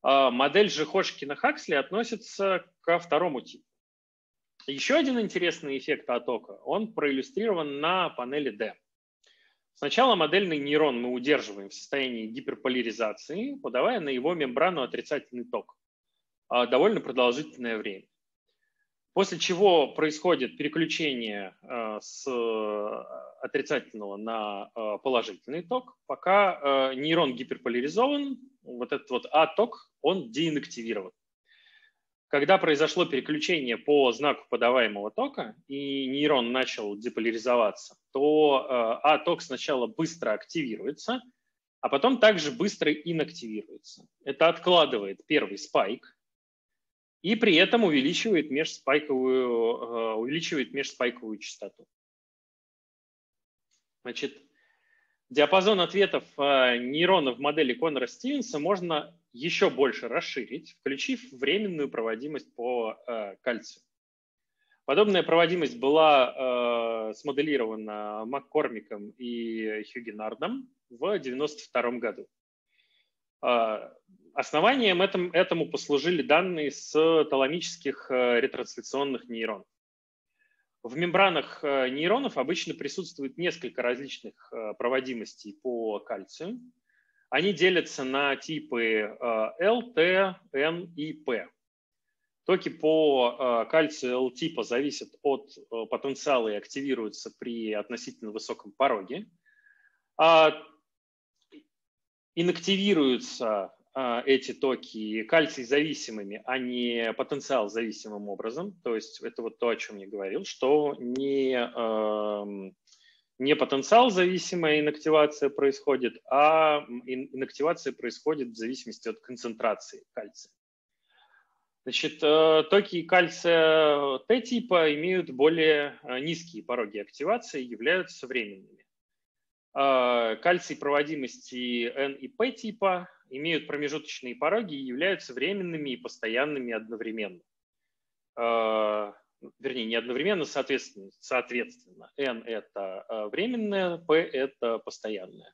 Э, модель же Хошкина-Хаксли относится ко второму типу. Еще один интересный эффект оттока, он проиллюстрирован на панели D. Сначала модельный нейрон мы удерживаем в состоянии гиперполяризации, подавая на его мембрану отрицательный ток довольно продолжительное время. После чего происходит переключение э, с э, отрицательного на э, положительный ток, пока нейрон гиперполяризован, вот этот вот А-ток, он деинактивирован. Когда произошло переключение по знаку подаваемого тока и нейрон начал деполяризоваться, то А-ток сначала быстро активируется, а потом также быстро инактивируется. Это откладывает первый спайк, и при этом увеличивает межспайковую, э, увеличивает межспайковую частоту. Значит, диапазон ответов нейронов в модели Коннора Стивенса можно еще больше расширить, включив временную проводимость по кальцию. Подобная проводимость была смоделирована Маккормиком и Хьюгенардом в 1992 году. Основанием этом, этому послужили данные с таламических э, ретрансляционных нейронов. В мембранах э, нейронов обычно присутствует несколько различных э, проводимостей по кальцию. Они делятся на типы L, T, N и P. Токи по кальцию L типа зависят от потенциала и активируются при относительно высоком пороге. А инактивируются эти токи кальций зависимыми, а не потенциал зависимым образом. То есть это вот то, о чем я говорил, что не, не потенциал зависимая инактивация происходит, а инактивация происходит в зависимости от концентрации кальция. Значит, э, токи кальция Т-типа имеют более э, низкие пороги активации и являются временными. А, кальций проводимости N и P типа имеют промежуточные пороги и являются временными и постоянными одновременно. А, вернее, не одновременно, соответственно. соответственно. N – это а, временное, P – это постоянное.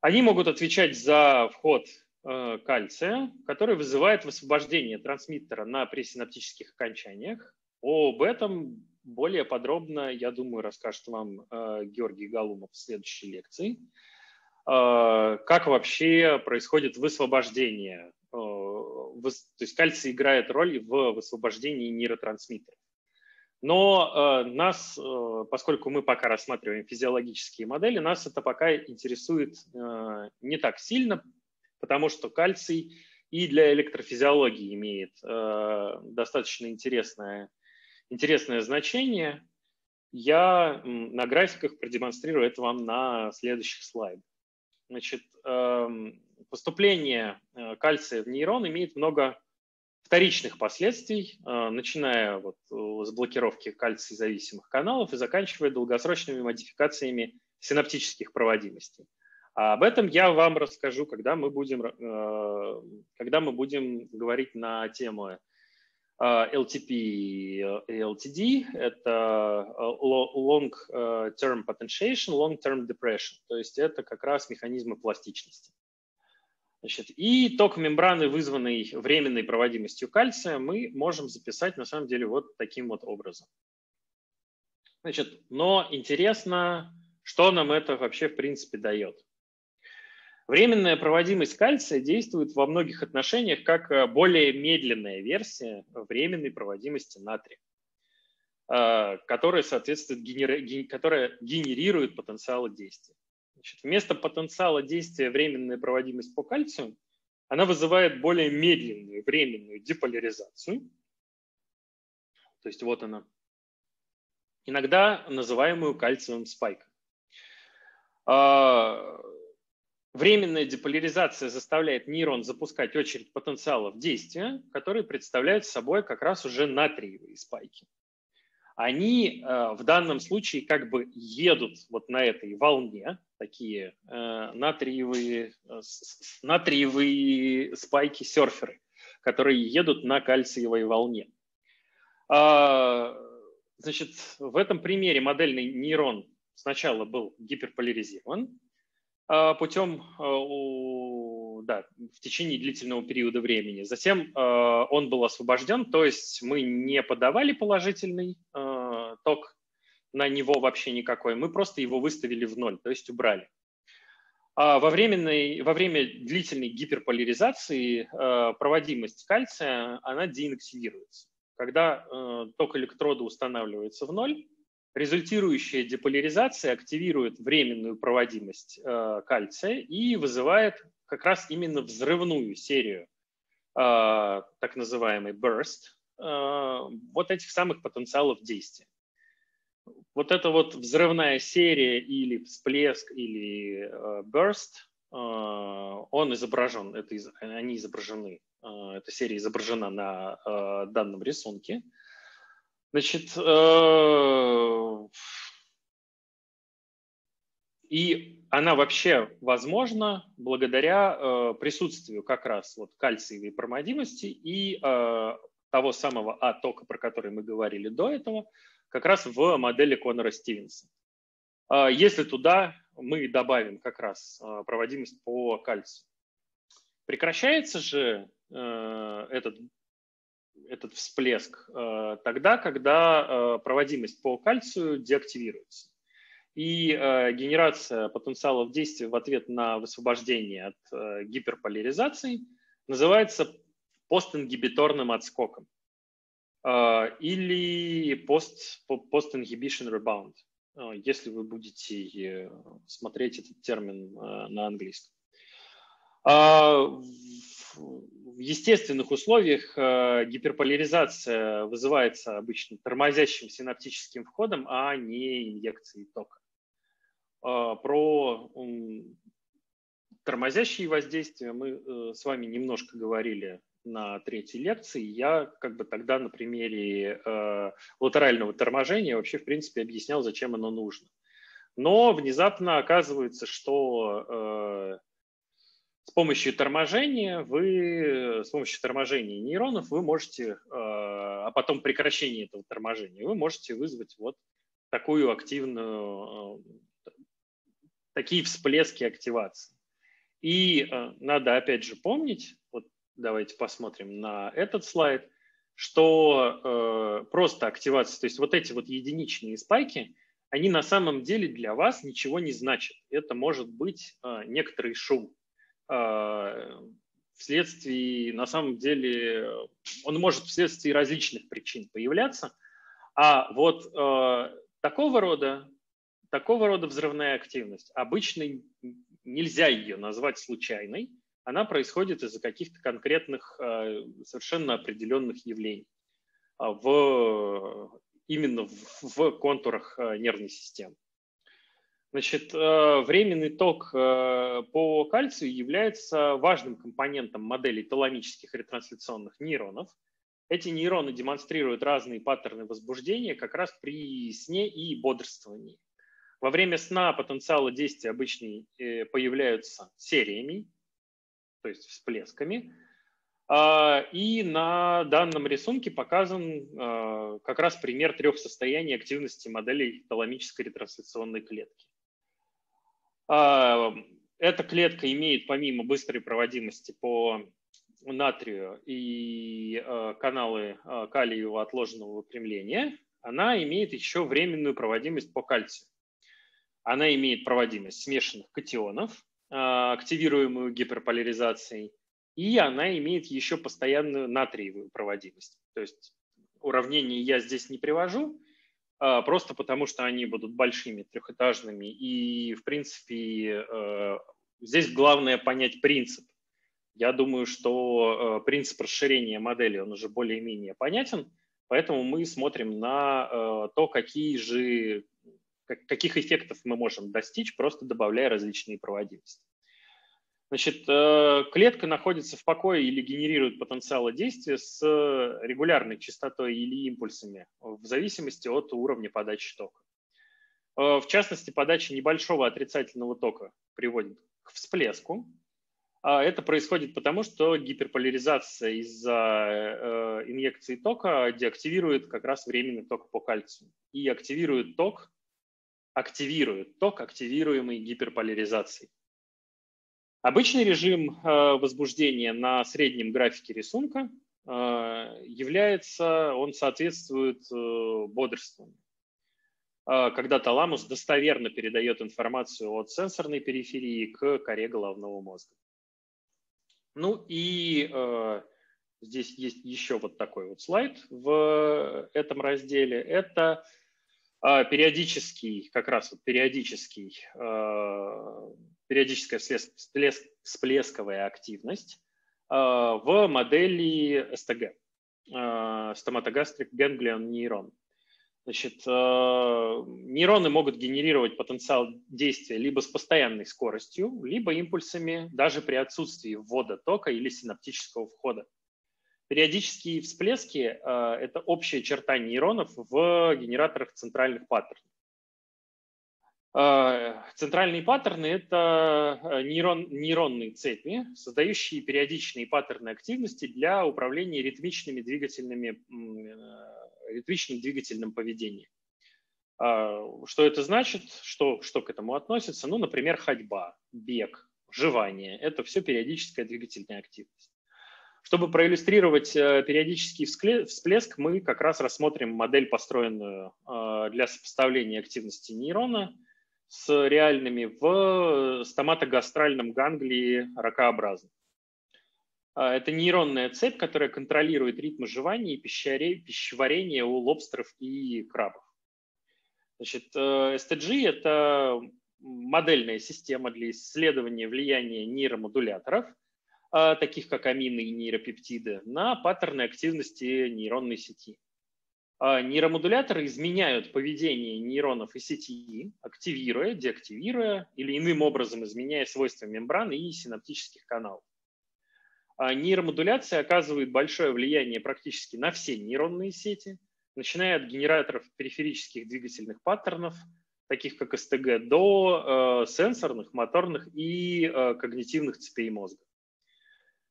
Они могут отвечать за вход а, кальция, который вызывает высвобождение трансмиттера на пресинаптических окончаниях. Об этом более подробно, я думаю, расскажет вам Георгий Галумов в следующей лекции. А, как вообще происходит высвобождение. А, то есть кальций играет роль в высвобождении нейротрансмиттеров. Но а, нас, поскольку мы пока рассматриваем физиологические модели, нас это пока интересует не так сильно, потому что кальций и для электрофизиологии имеет достаточно интересное, интересное значение. Я на графиках продемонстрирую это вам на следующих слайдах. Значит, эм, поступление э, кальция в нейрон имеет много вторичных последствий, э, начиная вот э, с блокировки кальций-зависимых каналов и заканчивая долгосрочными модификациями синаптических проводимостей. А об этом я вам расскажу, когда мы будем, когда мы будем говорить на тему LTP и LTD – это э, long э, potentiation, long term depression, то есть это как раз механизмы пластичности. Значит, и ток мембраны, вызванный временной проводимостью кальция, мы можем записать на самом деле вот таким вот образом. Значит, но интересно, что нам это вообще в принципе дает. Временная проводимость кальция действует во многих отношениях как э, более медленная версия временной проводимости натрия, э, которая соответствует, которая генерирует потенциал действия. Значит, вместо потенциала действия временная проводимость по кальцию, она вызывает более медленную временную деполяризацию. То есть вот она. Иногда называемую кальциевым спайком. Временная деполяризация заставляет нейрон запускать очередь потенциалов действия, которые представляют собой как раз уже натриевые спайки. Они э, в данном случае как бы едут вот на этой волне, такие э, натриевые, э, натриевые спайки-серферы, которые едут на кальциевой волне. А, значит, в этом примере модельный нейрон сначала был гиперполяризирован, путем а, да, в течение длительного периода времени. Затем а, он был освобожден, то есть мы не подавали положительный ток на него вообще никакой, мы просто его выставили в ноль, то есть убрали. Во, временной, во время длительной гиперполяризации проводимость кальция она деинактивируется. Когда ток электрода устанавливается в ноль, Результирующая деполяризация активирует временную проводимость э, кальция и вызывает как раз именно взрывную серию, э, так называемый burst, э, вот этих самых потенциалов действия. Вот эта вот взрывная серия или всплеск или э, burst, э, он изображен, это, они изображены, э, эта серия изображена на э, данном рисунке. Значит, э, И она вообще возможна благодаря э, присутствию как раз вот кальциевой проводимости и э, того самого А-тока, про который мы говорили до этого, как раз в модели Конора Стивенса. Если туда мы добавим как раз проводимость по кальцию, прекращается же этот этот всплеск э, тогда, когда э, проводимость по кальцию деактивируется. И э, генерация потенциалов действия в ответ на высвобождение от гиперполяризации называется постингибиторным отскоком или пост, post-inhibition rebound, если вы будете смотреть этот термин на английском. А, в естественных условиях э, гиперполяризация вызывается обычно тормозящим синаптическим входом, а не инъекцией тока. А, про тормозящие воздействия мы э, с вами немножко говорили на третьей лекции. Я как бы тогда на примере э, латерального торможения вообще в принципе объяснял, зачем оно нужно. Но внезапно оказывается, что с помощью торможения вы, с помощью торможения нейронов вы можете, э, а потом прекращения этого торможения, вы можете вызвать вот такую активную, э, такие всплески активации. И э, надо опять же помнить, вот давайте посмотрим на этот слайд, что просто активация, то есть вот эти вот единичные спайки, они на самом деле для вас ничего не значат. Это может быть некоторый шум. А, вследствие, на самом деле, он может вследствие различных причин появляться. А вот э, такого рода, такого рода взрывная активность обычно нельзя ее назвать случайной. Она происходит из-за каких-то конкретных, э, совершенно определенных явлений в, именно в, в контурах нервной системы. Значит, э, временный ток э, по кальцию является важным компонентом моделей таламических ретрансляционных нейронов. Эти нейроны демонстрируют разные паттерны возбуждения как раз при сне и бодрствовании. Во время сна потенциалы действия обычно э, появляются сериями, то есть всплесками. А, и на данном рисунке показан как раз пример трех состояний активности моделей таламической ретрансляционной клетки. А, эта клетка имеет помимо быстрой проводимости по натрию и а, каналы а, калиевого отложенного выпрямления, она имеет еще временную проводимость по кальцию. Она имеет проводимость смешанных катионов, активируемую гиперполяризацией, и она имеет еще постоянную натриевую проводимость. То есть уравнение я здесь не привожу, просто потому что они будут большими, трехэтажными. И, в принципе, э, здесь главное понять принцип. Я думаю, что э, принцип расширения модели, он уже более-менее понятен, поэтому мы смотрим на э, то, какие же, каких эффектов мы можем достичь, просто добавляя различные проводимости. Значит, э, клетка находится в покое или генерирует потенциалы действия с регулярной частотой или импульсами в зависимости от уровня подачи тока. Э, в частности, подача небольшого отрицательного тока приводит к всплеску. А это происходит потому, что гиперполяризация из-за э, инъекции тока деактивирует как раз временный ток по кальцию и активирует ток, активирует ток, активируемый гиперполяризацией. Обычный режим э, возбуждения на среднем графике рисунка э, является, он соответствует э, бодрствованию. Когда таламус достоверно передает информацию от сенсорной периферии к коре головного мозга. Ну и здесь есть еще вот такой вот слайд в этом разделе. Это периодический, как раз вот периодический периодическая всплеск, всплесковая активность э, в модели СТГ, э, стоматогастрик ganglion нейрон. Значит, э, нейроны могут генерировать потенциал действия либо с постоянной скоростью, либо импульсами даже при отсутствии ввода тока или синаптического входа. Периодические всплески – это общая черта нейронов в генераторах центральных паттернов. А, центральные паттерны – это э, нейрон, нейронные цепи, создающие периодичные паттерны активности для управления ритмичными двигательными, э, ритмичным двигательным поведением. А, что это значит? Что, что к этому относится? Ну, например, ходьба, бег, жевание. Это все периодическая двигательная активность. Чтобы проиллюстрировать э, периодический всплеск, мы как раз рассмотрим модель, построенную для сопоставления активности нейрона – с реальными в стоматогастральном ганглии ракообразных. А, это нейронная цепь, которая контролирует ритм жевания и пищеварения у лобстеров и крабов. Значит, STG э, – это модельная система для исследования влияния нейромодуляторов, а, таких как амины и нейропептиды, на паттерны активности нейронной сети. А, нейромодуляторы изменяют поведение нейронов и сети, активируя, деактивируя или иным образом изменяя свойства мембран и синаптических каналов. А нейромодуляция оказывает большое влияние практически на все нейронные сети, начиная от генераторов периферических двигательных паттернов, таких как СТГ, до э, сенсорных, моторных и э, когнитивных цепей мозга.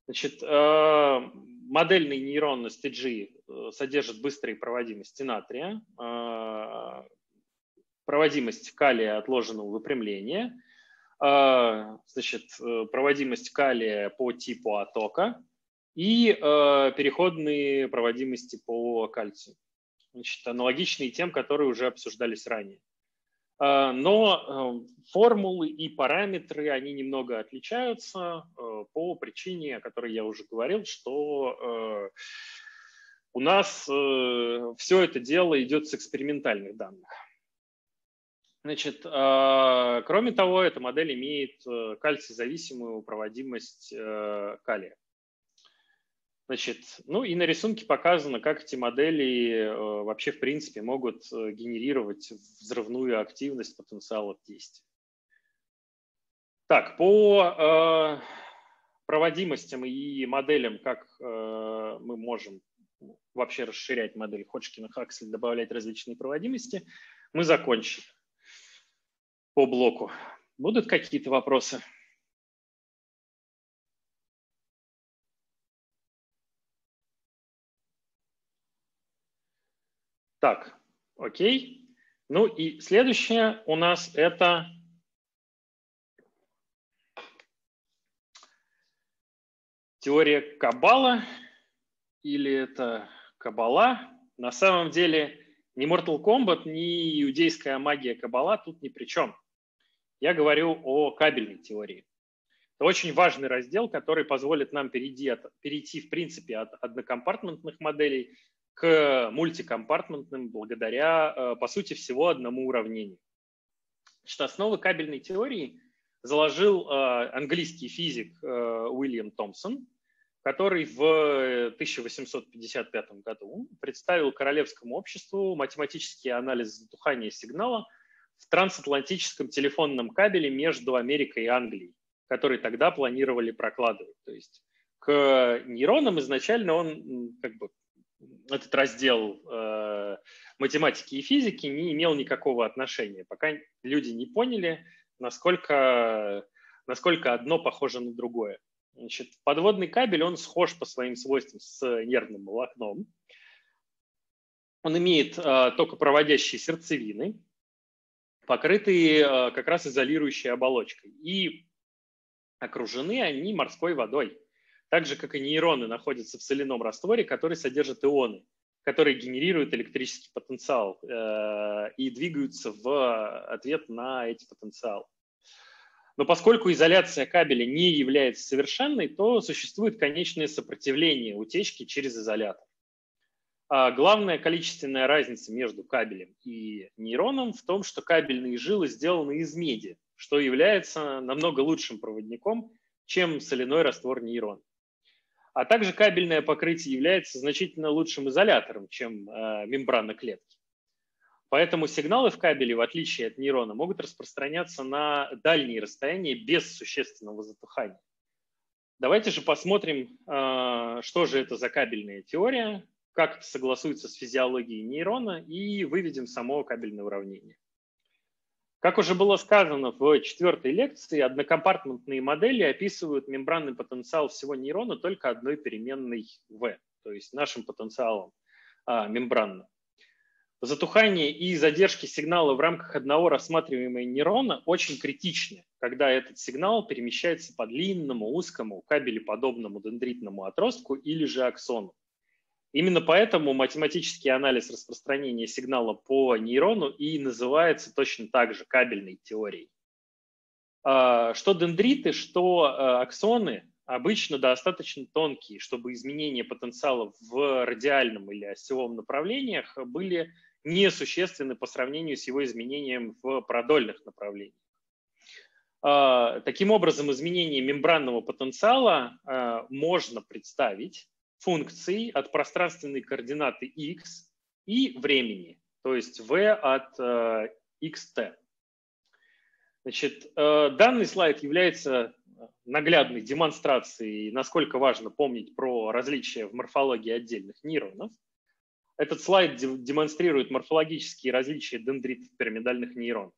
Значит, э, модельный нейрон STG э, содержит быстрые проводимости натрия, э, проводимость калия отложенного выпрямления, значит, проводимость калия по типу оттока и переходные проводимости по кальцию. Значит, аналогичные тем, которые уже обсуждались ранее. А, но э, формулы и параметры, они немного отличаются э, по причине, о которой я уже говорил, что э, у нас все это дело идет с экспериментальных данных. Значит, кроме того, эта модель имеет кальций-зависимую проводимость калия. Значит, ну и на рисунке показано, как эти модели э, вообще в принципе могут э, генерировать взрывную активность потенциалов действия. Так, по э, проводимостям и моделям, как э, мы можем вообще расширять модель Ходжкина-Хаксли, добавлять различные проводимости, мы закончили по блоку. Будут какие-то вопросы? Так, окей. Ну и следующее у нас это теория Кабала или это Кабала. На самом деле ни Mortal Kombat, ни иудейская магия Кабала тут ни при чем. Я говорю о кабельной теории. Это очень важный раздел, который позволит нам перейти, от, перейти в принципе от однокомпартментных моделей к мультикомпартментным благодаря, э, по сути, всего одному уравнению. Значит, основы кабельной теории заложил э, английский физик э, Уильям Томпсон, который в 1855 году представил Королевскому обществу математический анализ затухания сигнала в трансатлантическом телефонном кабеле между Америкой и Англией, который тогда планировали прокладывать. То есть к нейронам изначально он как бы этот раздел э, математики и физики не имел никакого отношения, пока люди не поняли, насколько, насколько одно похоже на другое. Значит, подводный кабель, он схож по своим свойствам с нервным волокном. Он имеет э, токопроводящие сердцевины, покрытые э, как раз изолирующей оболочкой. И окружены они морской водой так же, как и нейроны находятся в соляном растворе, который содержит ионы, которые генерируют электрический потенциал э, и двигаются в ответ на эти потенциалы. Но поскольку изоляция кабеля не является совершенной, то существует конечное сопротивление утечки через изолятор. А главная количественная разница между кабелем и нейроном в том, что кабельные жилы сделаны из меди, что является намного лучшим проводником, чем соляной раствор нейрона. А также кабельное покрытие является значительно лучшим изолятором, чем э, мембрана клетки. Поэтому сигналы в кабеле, в отличие от нейрона, могут распространяться на дальние расстояния без существенного затухания. Давайте же посмотрим, э, что же это за кабельная теория, как это согласуется с физиологией нейрона и выведем само кабельное уравнение. Как уже было сказано в четвертой лекции, однокомпартментные модели описывают мембранный потенциал всего нейрона только одной переменной v, то есть нашим потенциалом а, мембранным. Затухание и задержки сигнала в рамках одного рассматриваемого нейрона очень критичны, когда этот сигнал перемещается по длинному, узкому, кабелеподобному дендритному отростку или же аксону. Именно поэтому математический анализ распространения сигнала по нейрону и называется точно так же кабельной теорией. А, что дендриты, что а, аксоны обычно достаточно тонкие, чтобы изменения потенциала в радиальном или осевом направлениях были несущественны по сравнению с его изменением в продольных направлениях. А, таким образом, изменение мембранного потенциала можно представить функций от пространственной координаты x и времени, то есть v от э, xt. Значит, э, данный слайд является наглядной демонстрацией, насколько важно помнить про различия в морфологии отдельных нейронов. Этот слайд демонстрирует морфологические различия дендритов пирамидальных нейронов.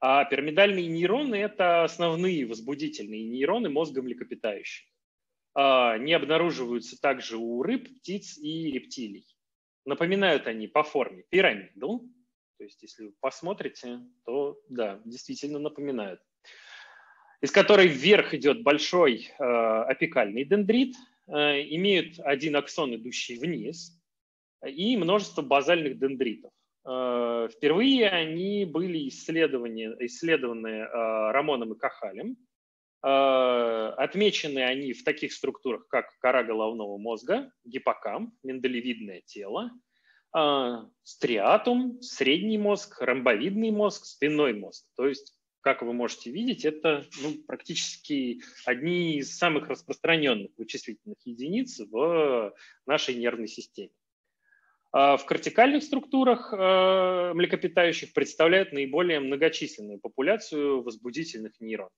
А пирамидальные нейроны – это основные возбудительные нейроны мозга млекопитающих. А, не обнаруживаются также у рыб, птиц и рептилий. Напоминают они по форме пирамиду, то есть если вы посмотрите, то да, действительно напоминают, из которой вверх идет большой э, апикальный дендрит, э, имеют один аксон, идущий вниз, и множество базальных дендритов. Э, впервые они были исследованы, исследованы э, Рамоном и Кахалем, отмечены они в таких структурах, как кора головного мозга, гиппокамп, миндалевидное тело, э, стриатум, средний мозг, ромбовидный мозг, спинной мозг. То есть, как вы можете видеть, это ну, практически одни из самых распространенных вычислительных единиц в нашей нервной системе. А в кортикальных структурах э, млекопитающих представляют наиболее многочисленную популяцию возбудительных нейронов.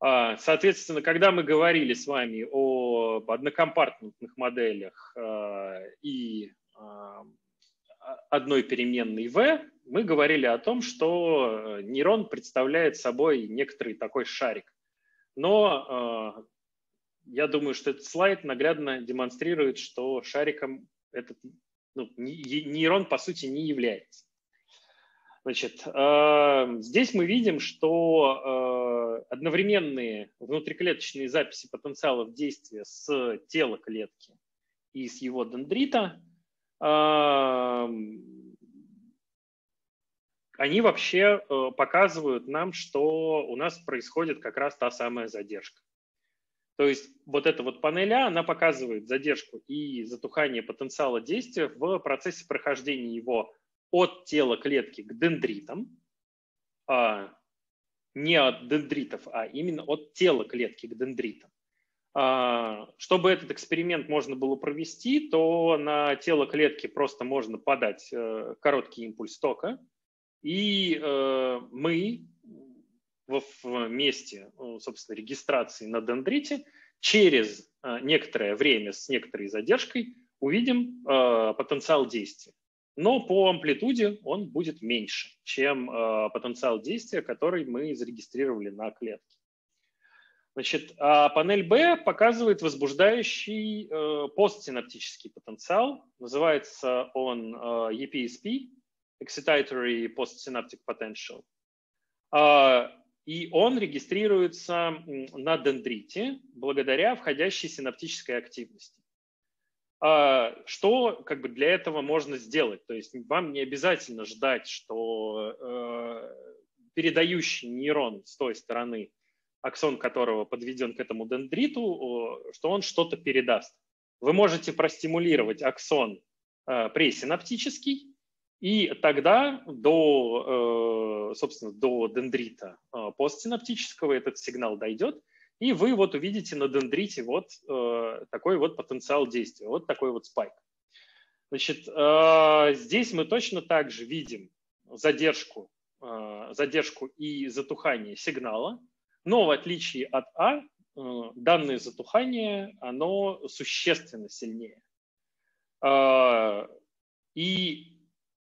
А, соответственно, когда мы говорили с вами о однокомпартментных моделях а, и а, одной переменной v, мы говорили о том, что нейрон представляет собой некоторый такой шарик. Но я думаю, что этот слайд наглядно демонстрирует, что шариком этот ну, нейрон по сути не является. Значит, здесь мы видим, что одновременные внутриклеточные записи потенциалов действия с тела клетки и с его дендрита, они вообще э, показывают нам, что у нас происходит как раз та самая задержка. То есть вот эта вот панель А, она показывает задержку и затухание потенциала действия в процессе прохождения его от тела клетки к дендритам, а, не от дендритов, а именно от тела клетки к дендритам. А, чтобы этот эксперимент можно было провести, то на тело клетки просто можно подать э, короткий импульс тока, и э, мы в месте, ну, собственно, регистрации на дендрите через э, некоторое время с некоторой задержкой увидим потенциал действия но по амплитуде он будет меньше, чем э, потенциал действия, который мы зарегистрировали на клетке. Значит, а панель B показывает возбуждающий э, постсинаптический потенциал. Называется он э, EPSP, Excitatory Postsynaptic Potential. Э, и он регистрируется на дендрите благодаря входящей синаптической активности. А, что как бы для этого можно сделать? То есть вам не обязательно ждать, что э, передающий нейрон с той стороны, аксон которого подведен к этому дендриту, что он что-то передаст. Вы можете простимулировать аксон э, пресинаптический, и тогда до, э, собственно, до дендрита постсинаптического этот сигнал дойдет, и вы вот увидите на дендрите вот э, такой вот потенциал действия, вот такой вот спайк. Значит, э, здесь мы точно так же видим задержку, э, задержку и затухание сигнала, но в отличие от А, э, данное затухание, оно существенно сильнее. Э, и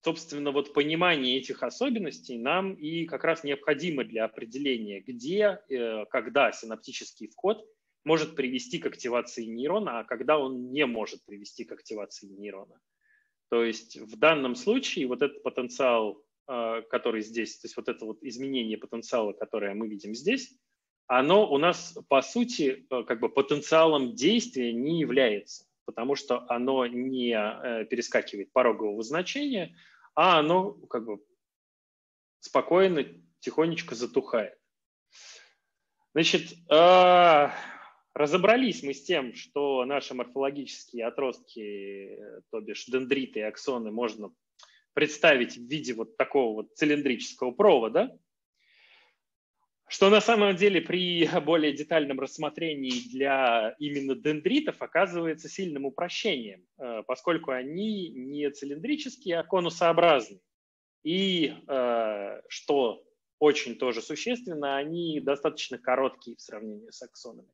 собственно, вот понимание этих особенностей нам и как раз необходимо для определения, где, э, когда синаптический вход может привести к активации нейрона, а когда он не может привести к активации нейрона. То есть в данном случае вот этот потенциал, э, который здесь, то есть вот это вот изменение потенциала, которое мы видим здесь, оно у нас по сути э, как бы потенциалом действия не является, потому что оно не перескакивает порогового значения, а оно как бы спокойно, тихонечко затухает. Значит, а, разобрались мы с тем, что наши морфологические отростки, то бишь дендриты и аксоны, можно представить в виде вот такого вот цилиндрического провода, что на самом деле при [LAUGHS] более детальном рассмотрении для именно дендритов оказывается сильным упрощением, э, поскольку они не цилиндрические, а конусообразные. И э, что очень тоже существенно, они достаточно короткие в сравнении с аксонами.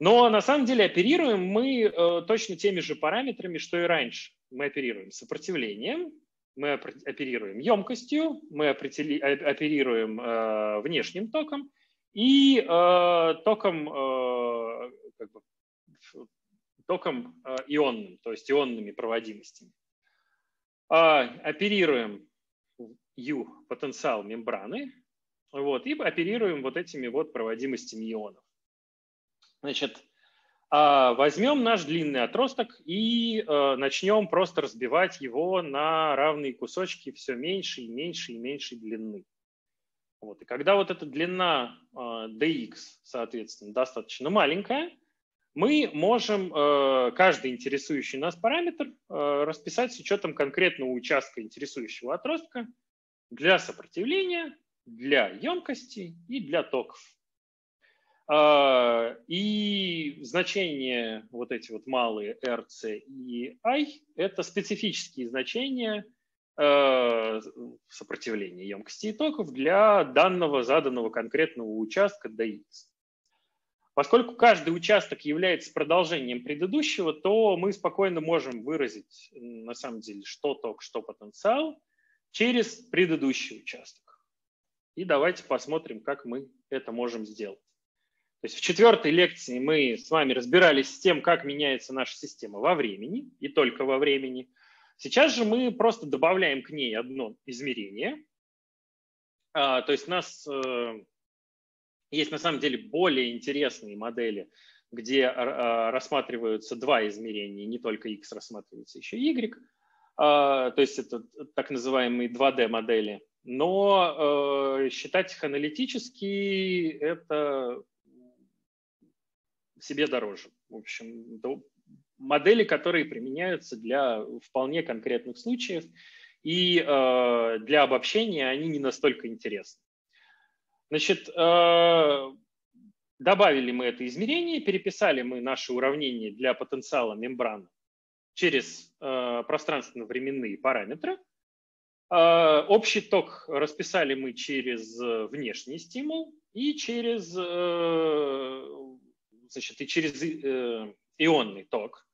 Но на самом деле оперируем мы э, точно теми же параметрами, что и раньше. Мы оперируем сопротивлением, мы оперируем емкостью, мы оперируем э, внешним током и э, током, э, как бы, током ионным, то есть ионными проводимостями. Э, оперируем U потенциал мембраны вот, и оперируем вот этими вот проводимостями ионов. Значит, а, возьмем наш длинный отросток и э, начнем просто разбивать его на равные кусочки все меньше и меньше и меньше длины. Вот. И когда вот эта длина э, dx, соответственно, достаточно маленькая, мы можем э, каждый интересующий нас параметр расписать с учетом конкретного участка интересующего отростка для сопротивления, для емкости и для токов. А, и значения вот эти вот малые R, C и I – это специфические значения а, сопротивления емкости токов для данного заданного конкретного участка dx. Поскольку каждый участок является продолжением предыдущего, то мы спокойно можем выразить на самом деле что ток, что потенциал через предыдущий участок. И давайте посмотрим, как мы это можем сделать. То есть в четвертой лекции мы с вами разбирались с тем, как меняется наша система во времени и только во времени. Сейчас же мы просто добавляем к ней одно измерение. А, то есть у нас э, есть на самом деле более интересные модели, где а, рассматриваются два измерения, не только x рассматривается, еще y. А, то есть это так называемые 2D модели. Но э, считать их аналитически – это себе дороже. В общем, модели, которые применяются для вполне конкретных случаев, и э, для обобщения они не настолько интересны. Значит, э, добавили мы это измерение, переписали мы наши уравнения для потенциала мембраны через э, пространственно-временные параметры. Э, общий ток расписали мы через внешний стимул и через э, значит, и через э, ионный ток,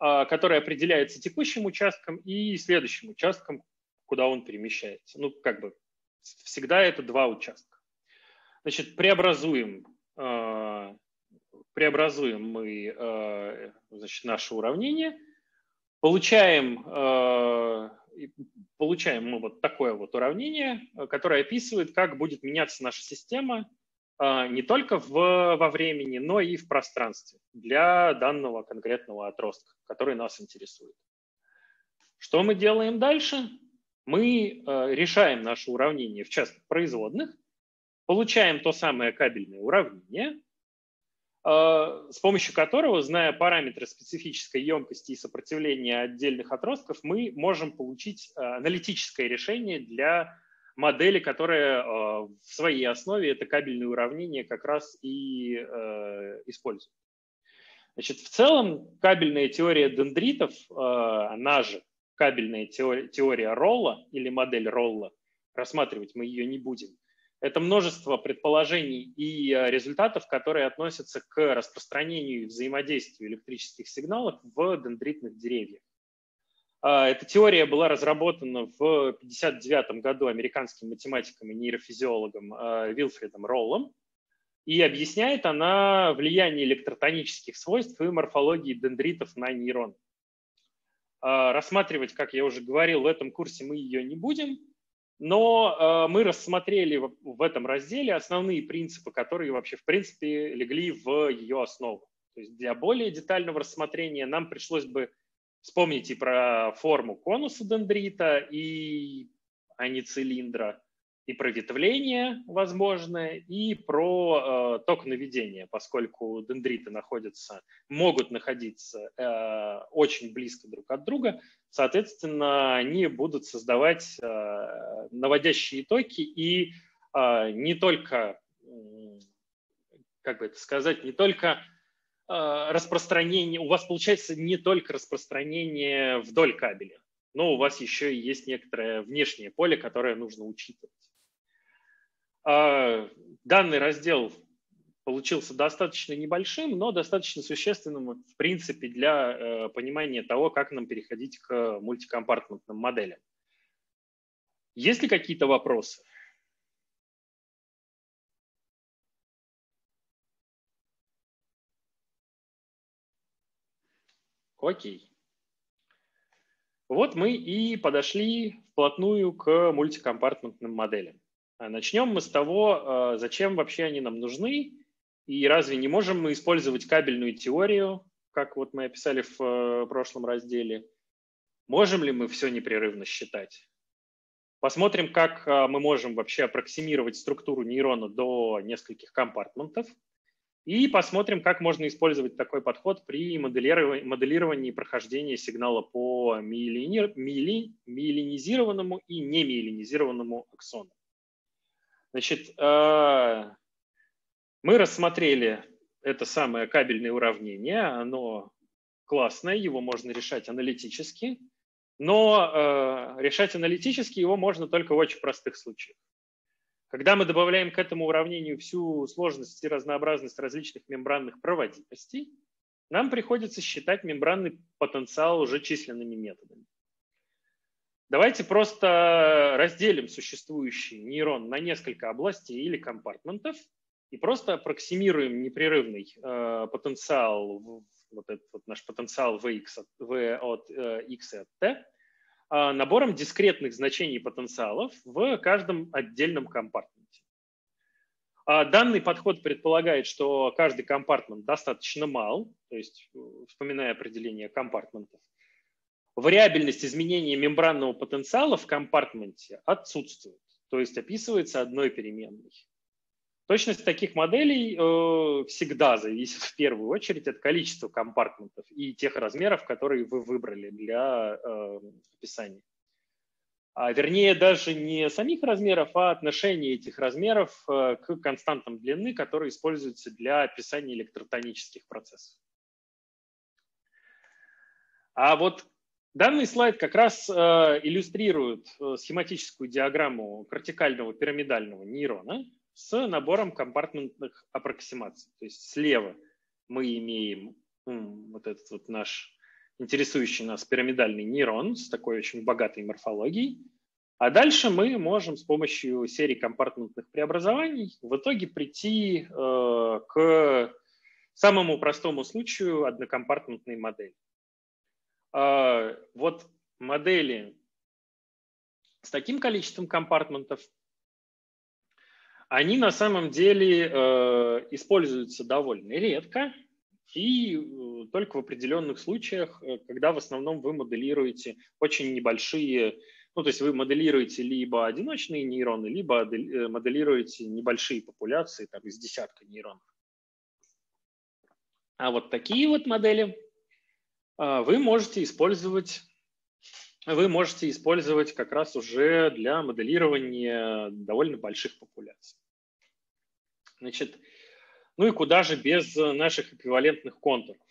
э, который определяется текущим участком и следующим участком, куда он перемещается. Ну, как бы всегда это два участка. Значит, преобразуем, э, преобразуем мы э, значит, наше уравнение, получаем, получаем мы вот такое вот уравнение, которое описывает, как будет меняться наша система а, не только в, во времени, но и в пространстве для данного конкретного отростка, который нас интересует. Что мы делаем дальше? Мы а, решаем наше уравнение в частных производных, получаем то самое кабельное уравнение, а, с помощью которого, зная параметры специфической емкости и сопротивления отдельных отростков, мы можем получить аналитическое решение для модели, которая э, в своей основе это кабельные уравнения как раз и э, использует. Значит, в целом кабельная теория дендритов, э, она же кабельная теория, теория Ролла или модель Ролла, рассматривать мы ее не будем, это множество предположений и результатов, которые относятся к распространению и взаимодействию электрических сигналов в дендритных деревьях. Эта теория была разработана в 1959 году американским математиком и нейрофизиологом Вилфредом Роллом. И объясняет она влияние электротонических свойств и морфологии дендритов на нейрон. Рассматривать, как я уже говорил, в этом курсе мы ее не будем, но мы рассмотрели в этом разделе основные принципы, которые вообще в принципе легли в ее основу. То есть для более детального рассмотрения нам пришлось бы вспомнить и про форму конуса дендрита, и а не цилиндра, и про ветвление возможное, и про э, ток наведения, поскольку дендриты находятся, могут находиться э, очень близко друг от друга, соответственно, они будут создавать э, наводящие токи и э, не только, как бы это сказать, не только Э, распространение, у вас получается не только распространение вдоль кабеля, но у вас еще и есть некоторое внешнее поле, которое нужно учитывать. А, данный раздел получился достаточно небольшим, но достаточно существенным, в принципе, для э, понимания того, как нам переходить к мультикомпартментным моделям. Есть ли какие-то вопросы? Окей. Вот мы и подошли вплотную к мультикомпартментным моделям. А начнем мы с того, а, зачем вообще они нам нужны, и разве не можем мы использовать кабельную теорию, как вот мы описали в э, прошлом разделе? Можем ли мы все непрерывно считать? Посмотрим, как мы можем вообще аппроксимировать структуру нейрона до нескольких компартментов – и посмотрим, как можно использовать такой подход при моделировании, моделировании прохождения сигнала по миелини, миели, миелинизированному и немиелинизированному аксону. Значит, э, мы рассмотрели это самое кабельное уравнение. Оно классное, его можно решать аналитически. Но э, решать аналитически его можно только в очень простых случаях. Когда мы добавляем к этому уравнению всю сложность и разнообразность различных мембранных проводимостей, нам приходится считать мембранный потенциал уже численными методами. Давайте просто разделим существующий нейрон на несколько областей или компартментов и просто аппроксимируем непрерывный э, потенциал, вот этот вот наш потенциал v, x, v от э, x и от t, набором дискретных значений потенциалов в каждом отдельном компартменте. А, данный подход предполагает, что каждый компартмент достаточно мал, то есть э, вспоминая определение компартментов. Вариабельность изменения мембранного потенциала в компартменте отсутствует, то есть описывается одной переменной. Точность таких моделей э, всегда зависит в первую очередь от количества компартментов и тех размеров, которые вы выбрали для э, описания. А, вернее, даже не самих размеров, а отношения этих размеров э, к константам длины, которые используются для описания электротонических процессов. А вот данный слайд как раз э, иллюстрирует э, схематическую диаграмму кортикального пирамидального нейрона, с набором компартментных аппроксимаций. То есть слева мы имеем вот этот вот наш интересующий нас пирамидальный нейрон с такой очень богатой морфологией. А дальше мы можем с помощью серии компартментных преобразований в итоге прийти э, к самому простому случаю однокомпартментной модели. Э, вот модели с таким количеством компартментов они на самом деле э, используются довольно редко и э, только в определенных случаях, э, когда в основном вы моделируете очень небольшие, ну то есть вы моделируете либо одиночные нейроны, либо э, моделируете небольшие популяции там, из десятка нейронов. А вот такие вот модели э, вы можете использовать вы можете использовать как раз уже для моделирования довольно больших популяций. Значит, ну и куда же без наших эквивалентных контуров?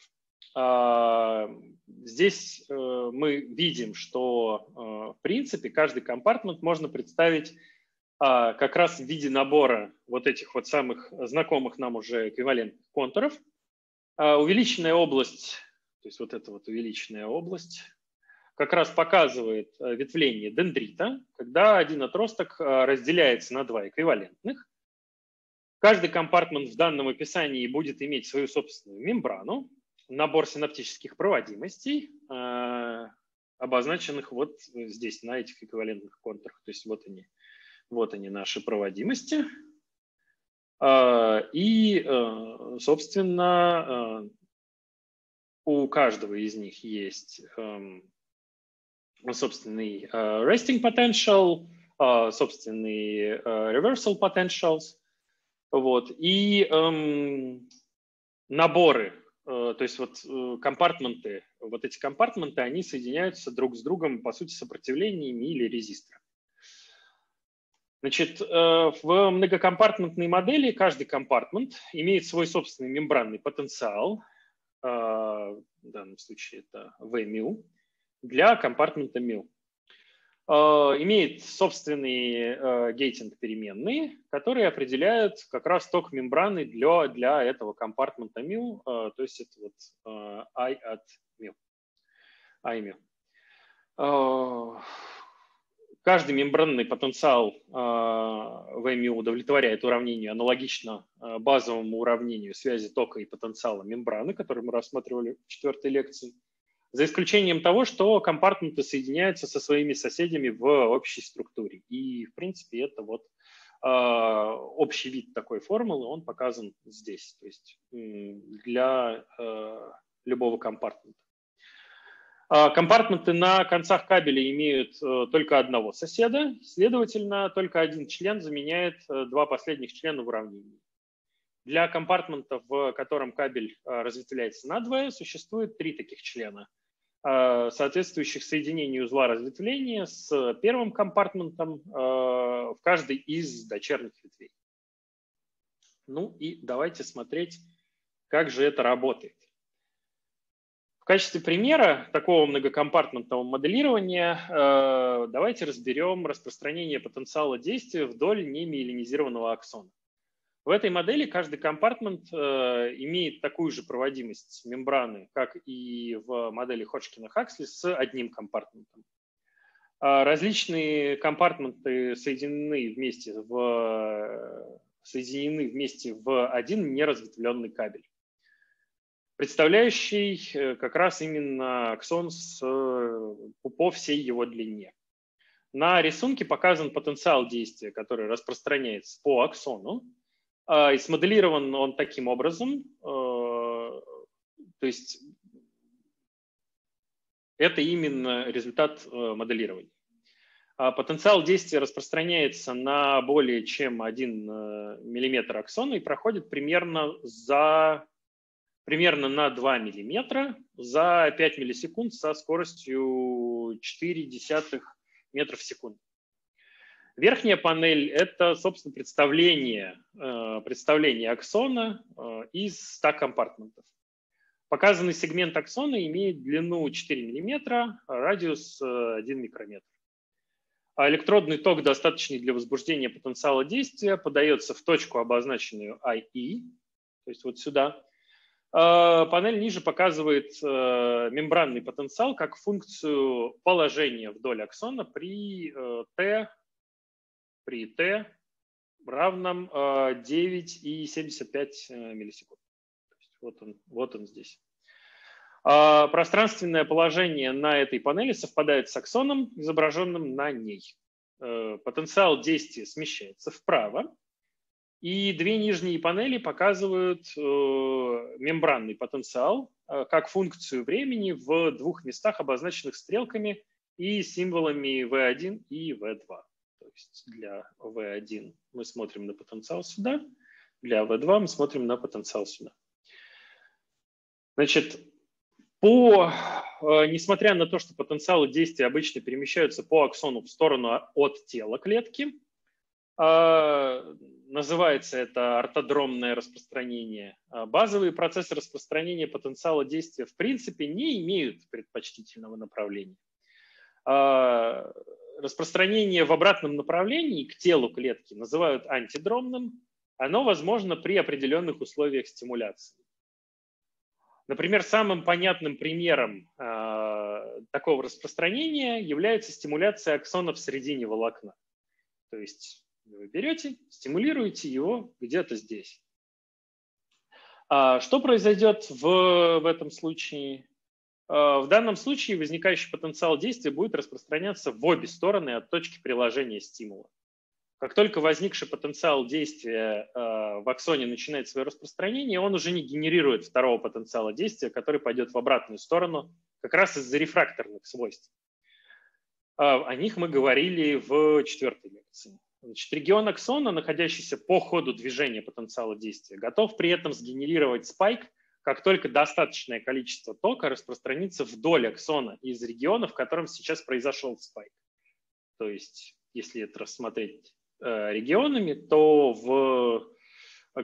А, здесь э, мы видим, что э, в принципе каждый компартмент можно представить а, как раз в виде набора вот этих вот самых знакомых нам уже эквивалентных контуров. А, увеличенная область, то есть вот эта вот увеличенная область, как раз показывает ветвление дендрита, когда один отросток разделяется на два эквивалентных. Каждый компартмент в данном описании будет иметь свою собственную мембрану, набор синаптических проводимостей, обозначенных вот здесь, на этих эквивалентных контурах. То есть вот они, вот они наши проводимости. И, э, собственно, э, у каждого из них есть эм, собственный э, resting potential, собственный reversal potentials, вот, и эм, наборы Э, то есть вот э, компартменты, вот эти компартменты, они соединяются друг с другом, по сути, сопротивлениями или резисторами. Значит, э, в многокомпартментной модели каждый компартмент имеет свой собственный мембранный потенциал, в данном случае это VMU, для компартмента mil. Э, имеет собственные э, гейтинг переменные, которые определяют как раз ток мембраны для, для этого компартмента mil, э, то есть это вот I от mil. I mil. Каждый мембранный потенциал в МИ удовлетворяет уравнению аналогично базовому уравнению связи тока и потенциала мембраны, который мы рассматривали в четвертой лекции – за исключением того, что компартменты соединяются со своими соседями в общей структуре. И, в принципе, это вот э, общий вид такой формулы, он показан здесь, то есть для э, любого компартмента. А, компартменты на концах кабеля имеют э, только одного соседа, следовательно, только один член заменяет э, два последних члена в уравнении. Для компартмента, в котором кабель разветвляется надвое, существует три таких члена. Э, соответствующих соединений узла разветвления с первым компартментом э, в каждой из дочерних ветвей. Ну и давайте смотреть, как же это работает. В качестве примера такого многокомпартментного моделирования э, давайте разберем распространение потенциала действия вдоль немиелинизированного аксона. В этой модели каждый компартмент э, имеет такую же проводимость мембраны, как и в модели Ходжкина-Хаксли с одним компартментом. А различные компартменты соединены вместе в, соединены вместе в один неразветвленный кабель, представляющий э, как раз именно аксон с, э, по всей его длине. На рисунке показан потенциал действия, который распространяется по аксону, и смоделирован он таким образом, а, то есть это именно результат а, моделирования. Потенциал действия распространяется на более чем 1 мм аксона и проходит примерно, за, примерно на 2 мм за 5 миллисекунд со скоростью 0,4 метров в секунду. Верхняя панель – это, собственно, представление, э, представление аксона э, из 100 компартментов. Показанный сегмент аксона имеет длину 4 мм, радиус 1 э, микрометр. А электродный ток, достаточный для возбуждения потенциала действия, подается в точку, обозначенную IE, то есть вот сюда. Панель ниже показывает мембранный потенциал как функцию положения вдоль аксона при T при t равном 9,75 э, э, миллисекунд. Вот он, вот он здесь. А, пространственное положение на этой панели совпадает с аксоном, изображенным на ней. Э, потенциал действия смещается вправо, и две нижние панели показывают мембранный потенциал как функцию времени в двух местах, обозначенных стрелками и символами V1 и V2 есть для V1 мы смотрим на потенциал сюда, для V2 мы смотрим на потенциал сюда. Значит, по, э, несмотря на то, что потенциалы действия обычно перемещаются по аксону в сторону от тела клетки, э, называется это ортодромное распространение. Э, базовые процессы распространения потенциала действия в принципе не имеют предпочтительного направления распространение в обратном направлении к телу клетки называют антидромным. Оно возможно при определенных условиях стимуляции. Например, самым понятным примером э, такого распространения является стимуляция аксона в середине волокна. То есть вы берете, стимулируете его где-то здесь. А что произойдет в, в этом случае? А, в данном случае возникающий потенциал действия будет распространяться в обе стороны от точки приложения стимула. Как только возникший потенциал действия э, в аксоне начинает свое распространение, он уже не генерирует второго потенциала действия, который пойдет в обратную сторону, как раз из-за рефракторных свойств. Э, о них мы говорили в четвертой лекции. Значит, регион аксона, находящийся по ходу движения потенциала действия, готов при этом сгенерировать спайк, как только достаточное количество тока распространится вдоль аксона из региона, в котором сейчас произошел спайк. То есть, если это рассмотреть Э, регионами, то в,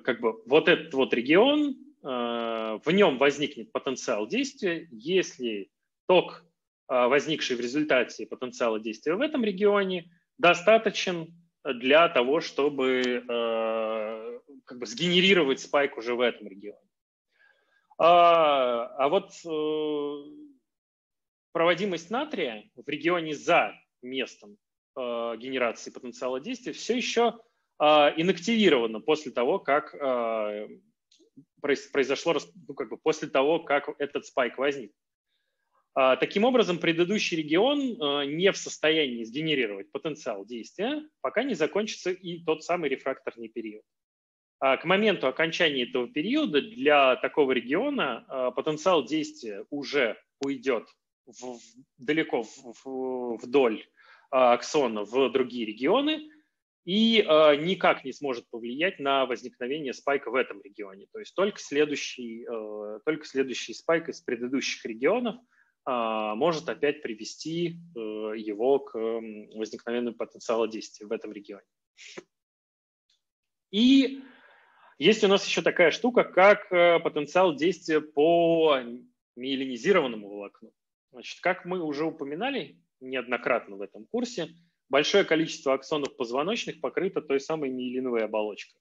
как бы, вот этот вот регион, э, в нем возникнет потенциал действия, если ток, э, возникший в результате потенциала действия в этом регионе, достаточен для того, чтобы как бы сгенерировать спайк уже в этом регионе. А, а вот проводимость натрия в регионе за местом Э, генерации потенциала действия все еще э, инактивировано после того, как э, произошло, ну, как бы после того, как этот спайк возник. Таким образом, предыдущий регион не в состоянии сгенерировать потенциал действия, пока не закончится и тот самый рефракторный период. К моменту окончания этого периода для такого региона потенциал действия уже уйдет в, далеко в, вдоль а, аксона в другие регионы и а, никак не сможет повлиять на возникновение спайка в этом регионе. То есть только следующий, а, только следующий спайк из предыдущих регионов может опять привести его к возникновению потенциала действия в этом регионе. И есть у нас еще такая штука, как потенциал действия по миелинизированному волокну. Значит, как мы уже упоминали, неоднократно в этом курсе, большое количество аксонов позвоночных покрыто той самой миелиновой оболочкой.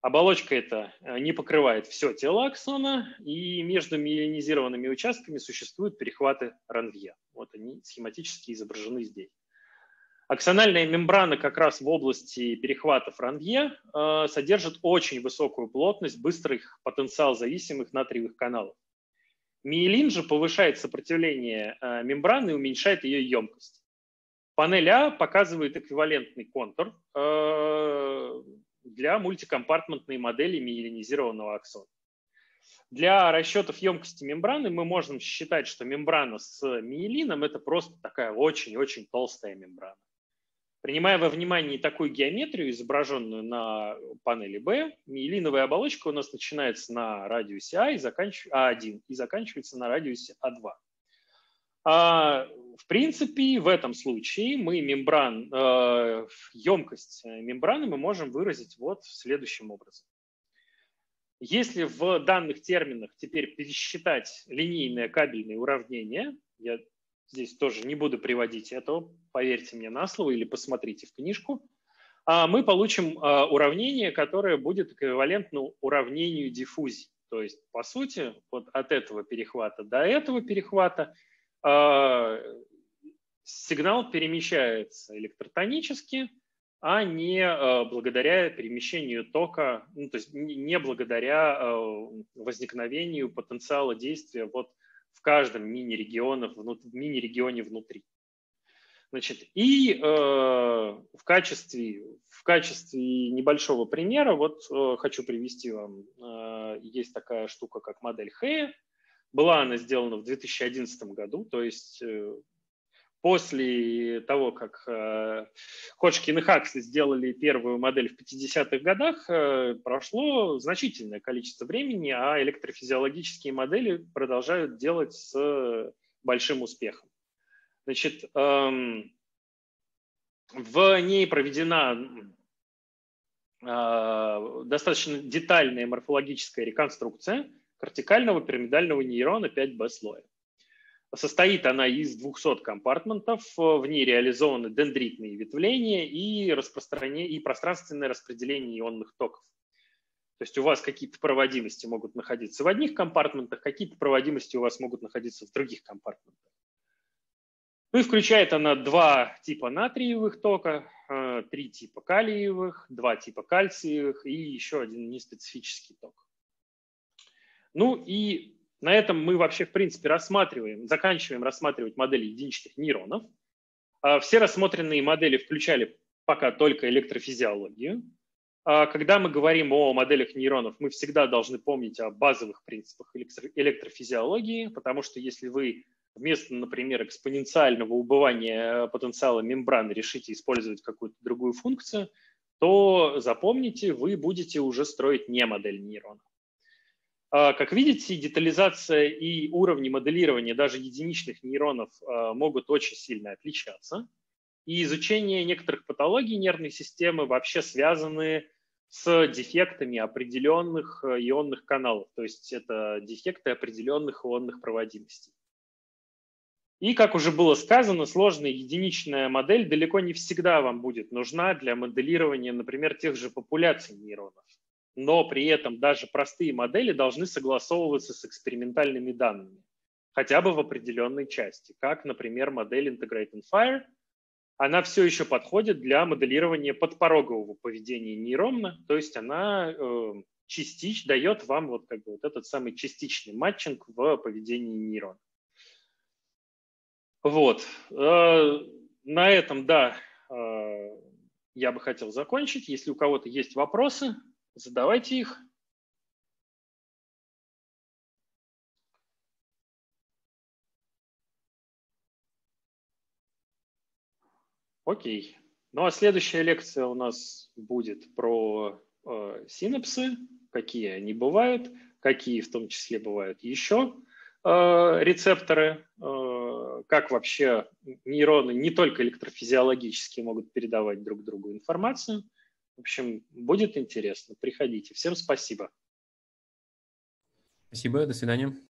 Оболочка эта э, не покрывает все тело аксона, и между миелинизированными участками существуют перехваты ранвье. Вот они схематически изображены здесь. Аксональная мембрана как раз в области перехватов ранвье э, содержит очень высокую плотность быстрых потенциал зависимых натриевых каналов. Миелин же повышает сопротивление э, мембраны и уменьшает ее емкость. Панель А показывает эквивалентный контур э, для мультикомпартментной модели миелинизированного аксона. Для расчетов емкости мембраны мы можем считать, что мембрана с миелином – это просто такая очень-очень толстая мембрана. Принимая во внимание такую геометрию, изображенную на панели B, миелиновая оболочка у нас начинается на радиусе А и заканчив... А1 и заканчивается на радиусе А2. А, в принципе, в этом случае мы мембран, э, емкость мембраны мы можем выразить вот следующим образом. Если в данных терминах теперь пересчитать линейное кабельное уравнение, я здесь тоже не буду приводить этого, поверьте мне на слово или посмотрите в книжку, а мы получим а, уравнение, которое будет эквивалентно уравнению диффузии. То есть, по сути, вот от этого перехвата до этого перехвата а, сигнал перемещается электротонически, а не благодаря перемещению тока, ну, то есть не благодаря возникновению потенциала действия вот в каждом мини-регионе мини внутри. Значит, и э, в, качестве, в качестве небольшого примера вот э, хочу привести вам, э, есть такая штука, как модель Хэя. Была она сделана в 2011 году, то есть э, после того, как э, Ходжкин и Хаксли сделали первую модель в 50-х годах, э, прошло значительное количество времени, а электрофизиологические модели продолжают делать с большим успехом. Значит, эм, в ней проведена э, достаточно детальная морфологическая реконструкция кортикального пирамидального нейрона 5B слоя. Состоит она из 200 компартментов, в ней реализованы дендритные ветвления и, распространение, и пространственное распределение ионных токов. То есть у вас какие-то проводимости могут находиться в одних компартментах, какие-то проводимости у вас могут находиться в других компартментах. Ну и включает она два типа натриевых тока, э, три типа калиевых, два типа кальциевых и еще один неспецифический ток. Ну и на этом мы вообще, в принципе, рассматриваем, заканчиваем рассматривать модели единичных нейронов. А все рассмотренные модели включали пока только электрофизиологию. А когда мы говорим о моделях нейронов, мы всегда должны помнить о базовых принципах электрофизиологии, потому что если вы вместо, например, экспоненциального убывания потенциала мембраны решите использовать какую-то другую функцию, то запомните, вы будете уже строить не модель нейрона. А, как видите, детализация и уровни моделирования даже единичных нейронов а, могут очень сильно отличаться. И изучение некоторых патологий нервной системы вообще связаны с дефектами определенных э, ионных каналов, то есть это дефекты определенных ионных проводимостей. И, как уже было сказано, сложная единичная модель далеко не всегда вам будет нужна для моделирования, например, тех же популяций нейронов. Но при этом даже простые модели должны согласовываться с экспериментальными данными, хотя бы в определенной части, как, например, модель Integrate and Fire. Она все еще подходит для моделирования подпорогового поведения нейрона, то есть она э, частично дает вам вот, как бы, вот этот самый частичный матчинг в поведении нейрона. Вот. Э, на этом, да, э, я бы хотел закончить. Если у кого-то есть вопросы, задавайте их. Окей. Ну а следующая лекция у нас будет про э, синапсы, какие они бывают, какие в том числе бывают еще э, рецепторы, э, как вообще нейроны не только электрофизиологически могут передавать друг другу информацию. В общем, будет интересно. Приходите. Всем спасибо. Спасибо. До свидания.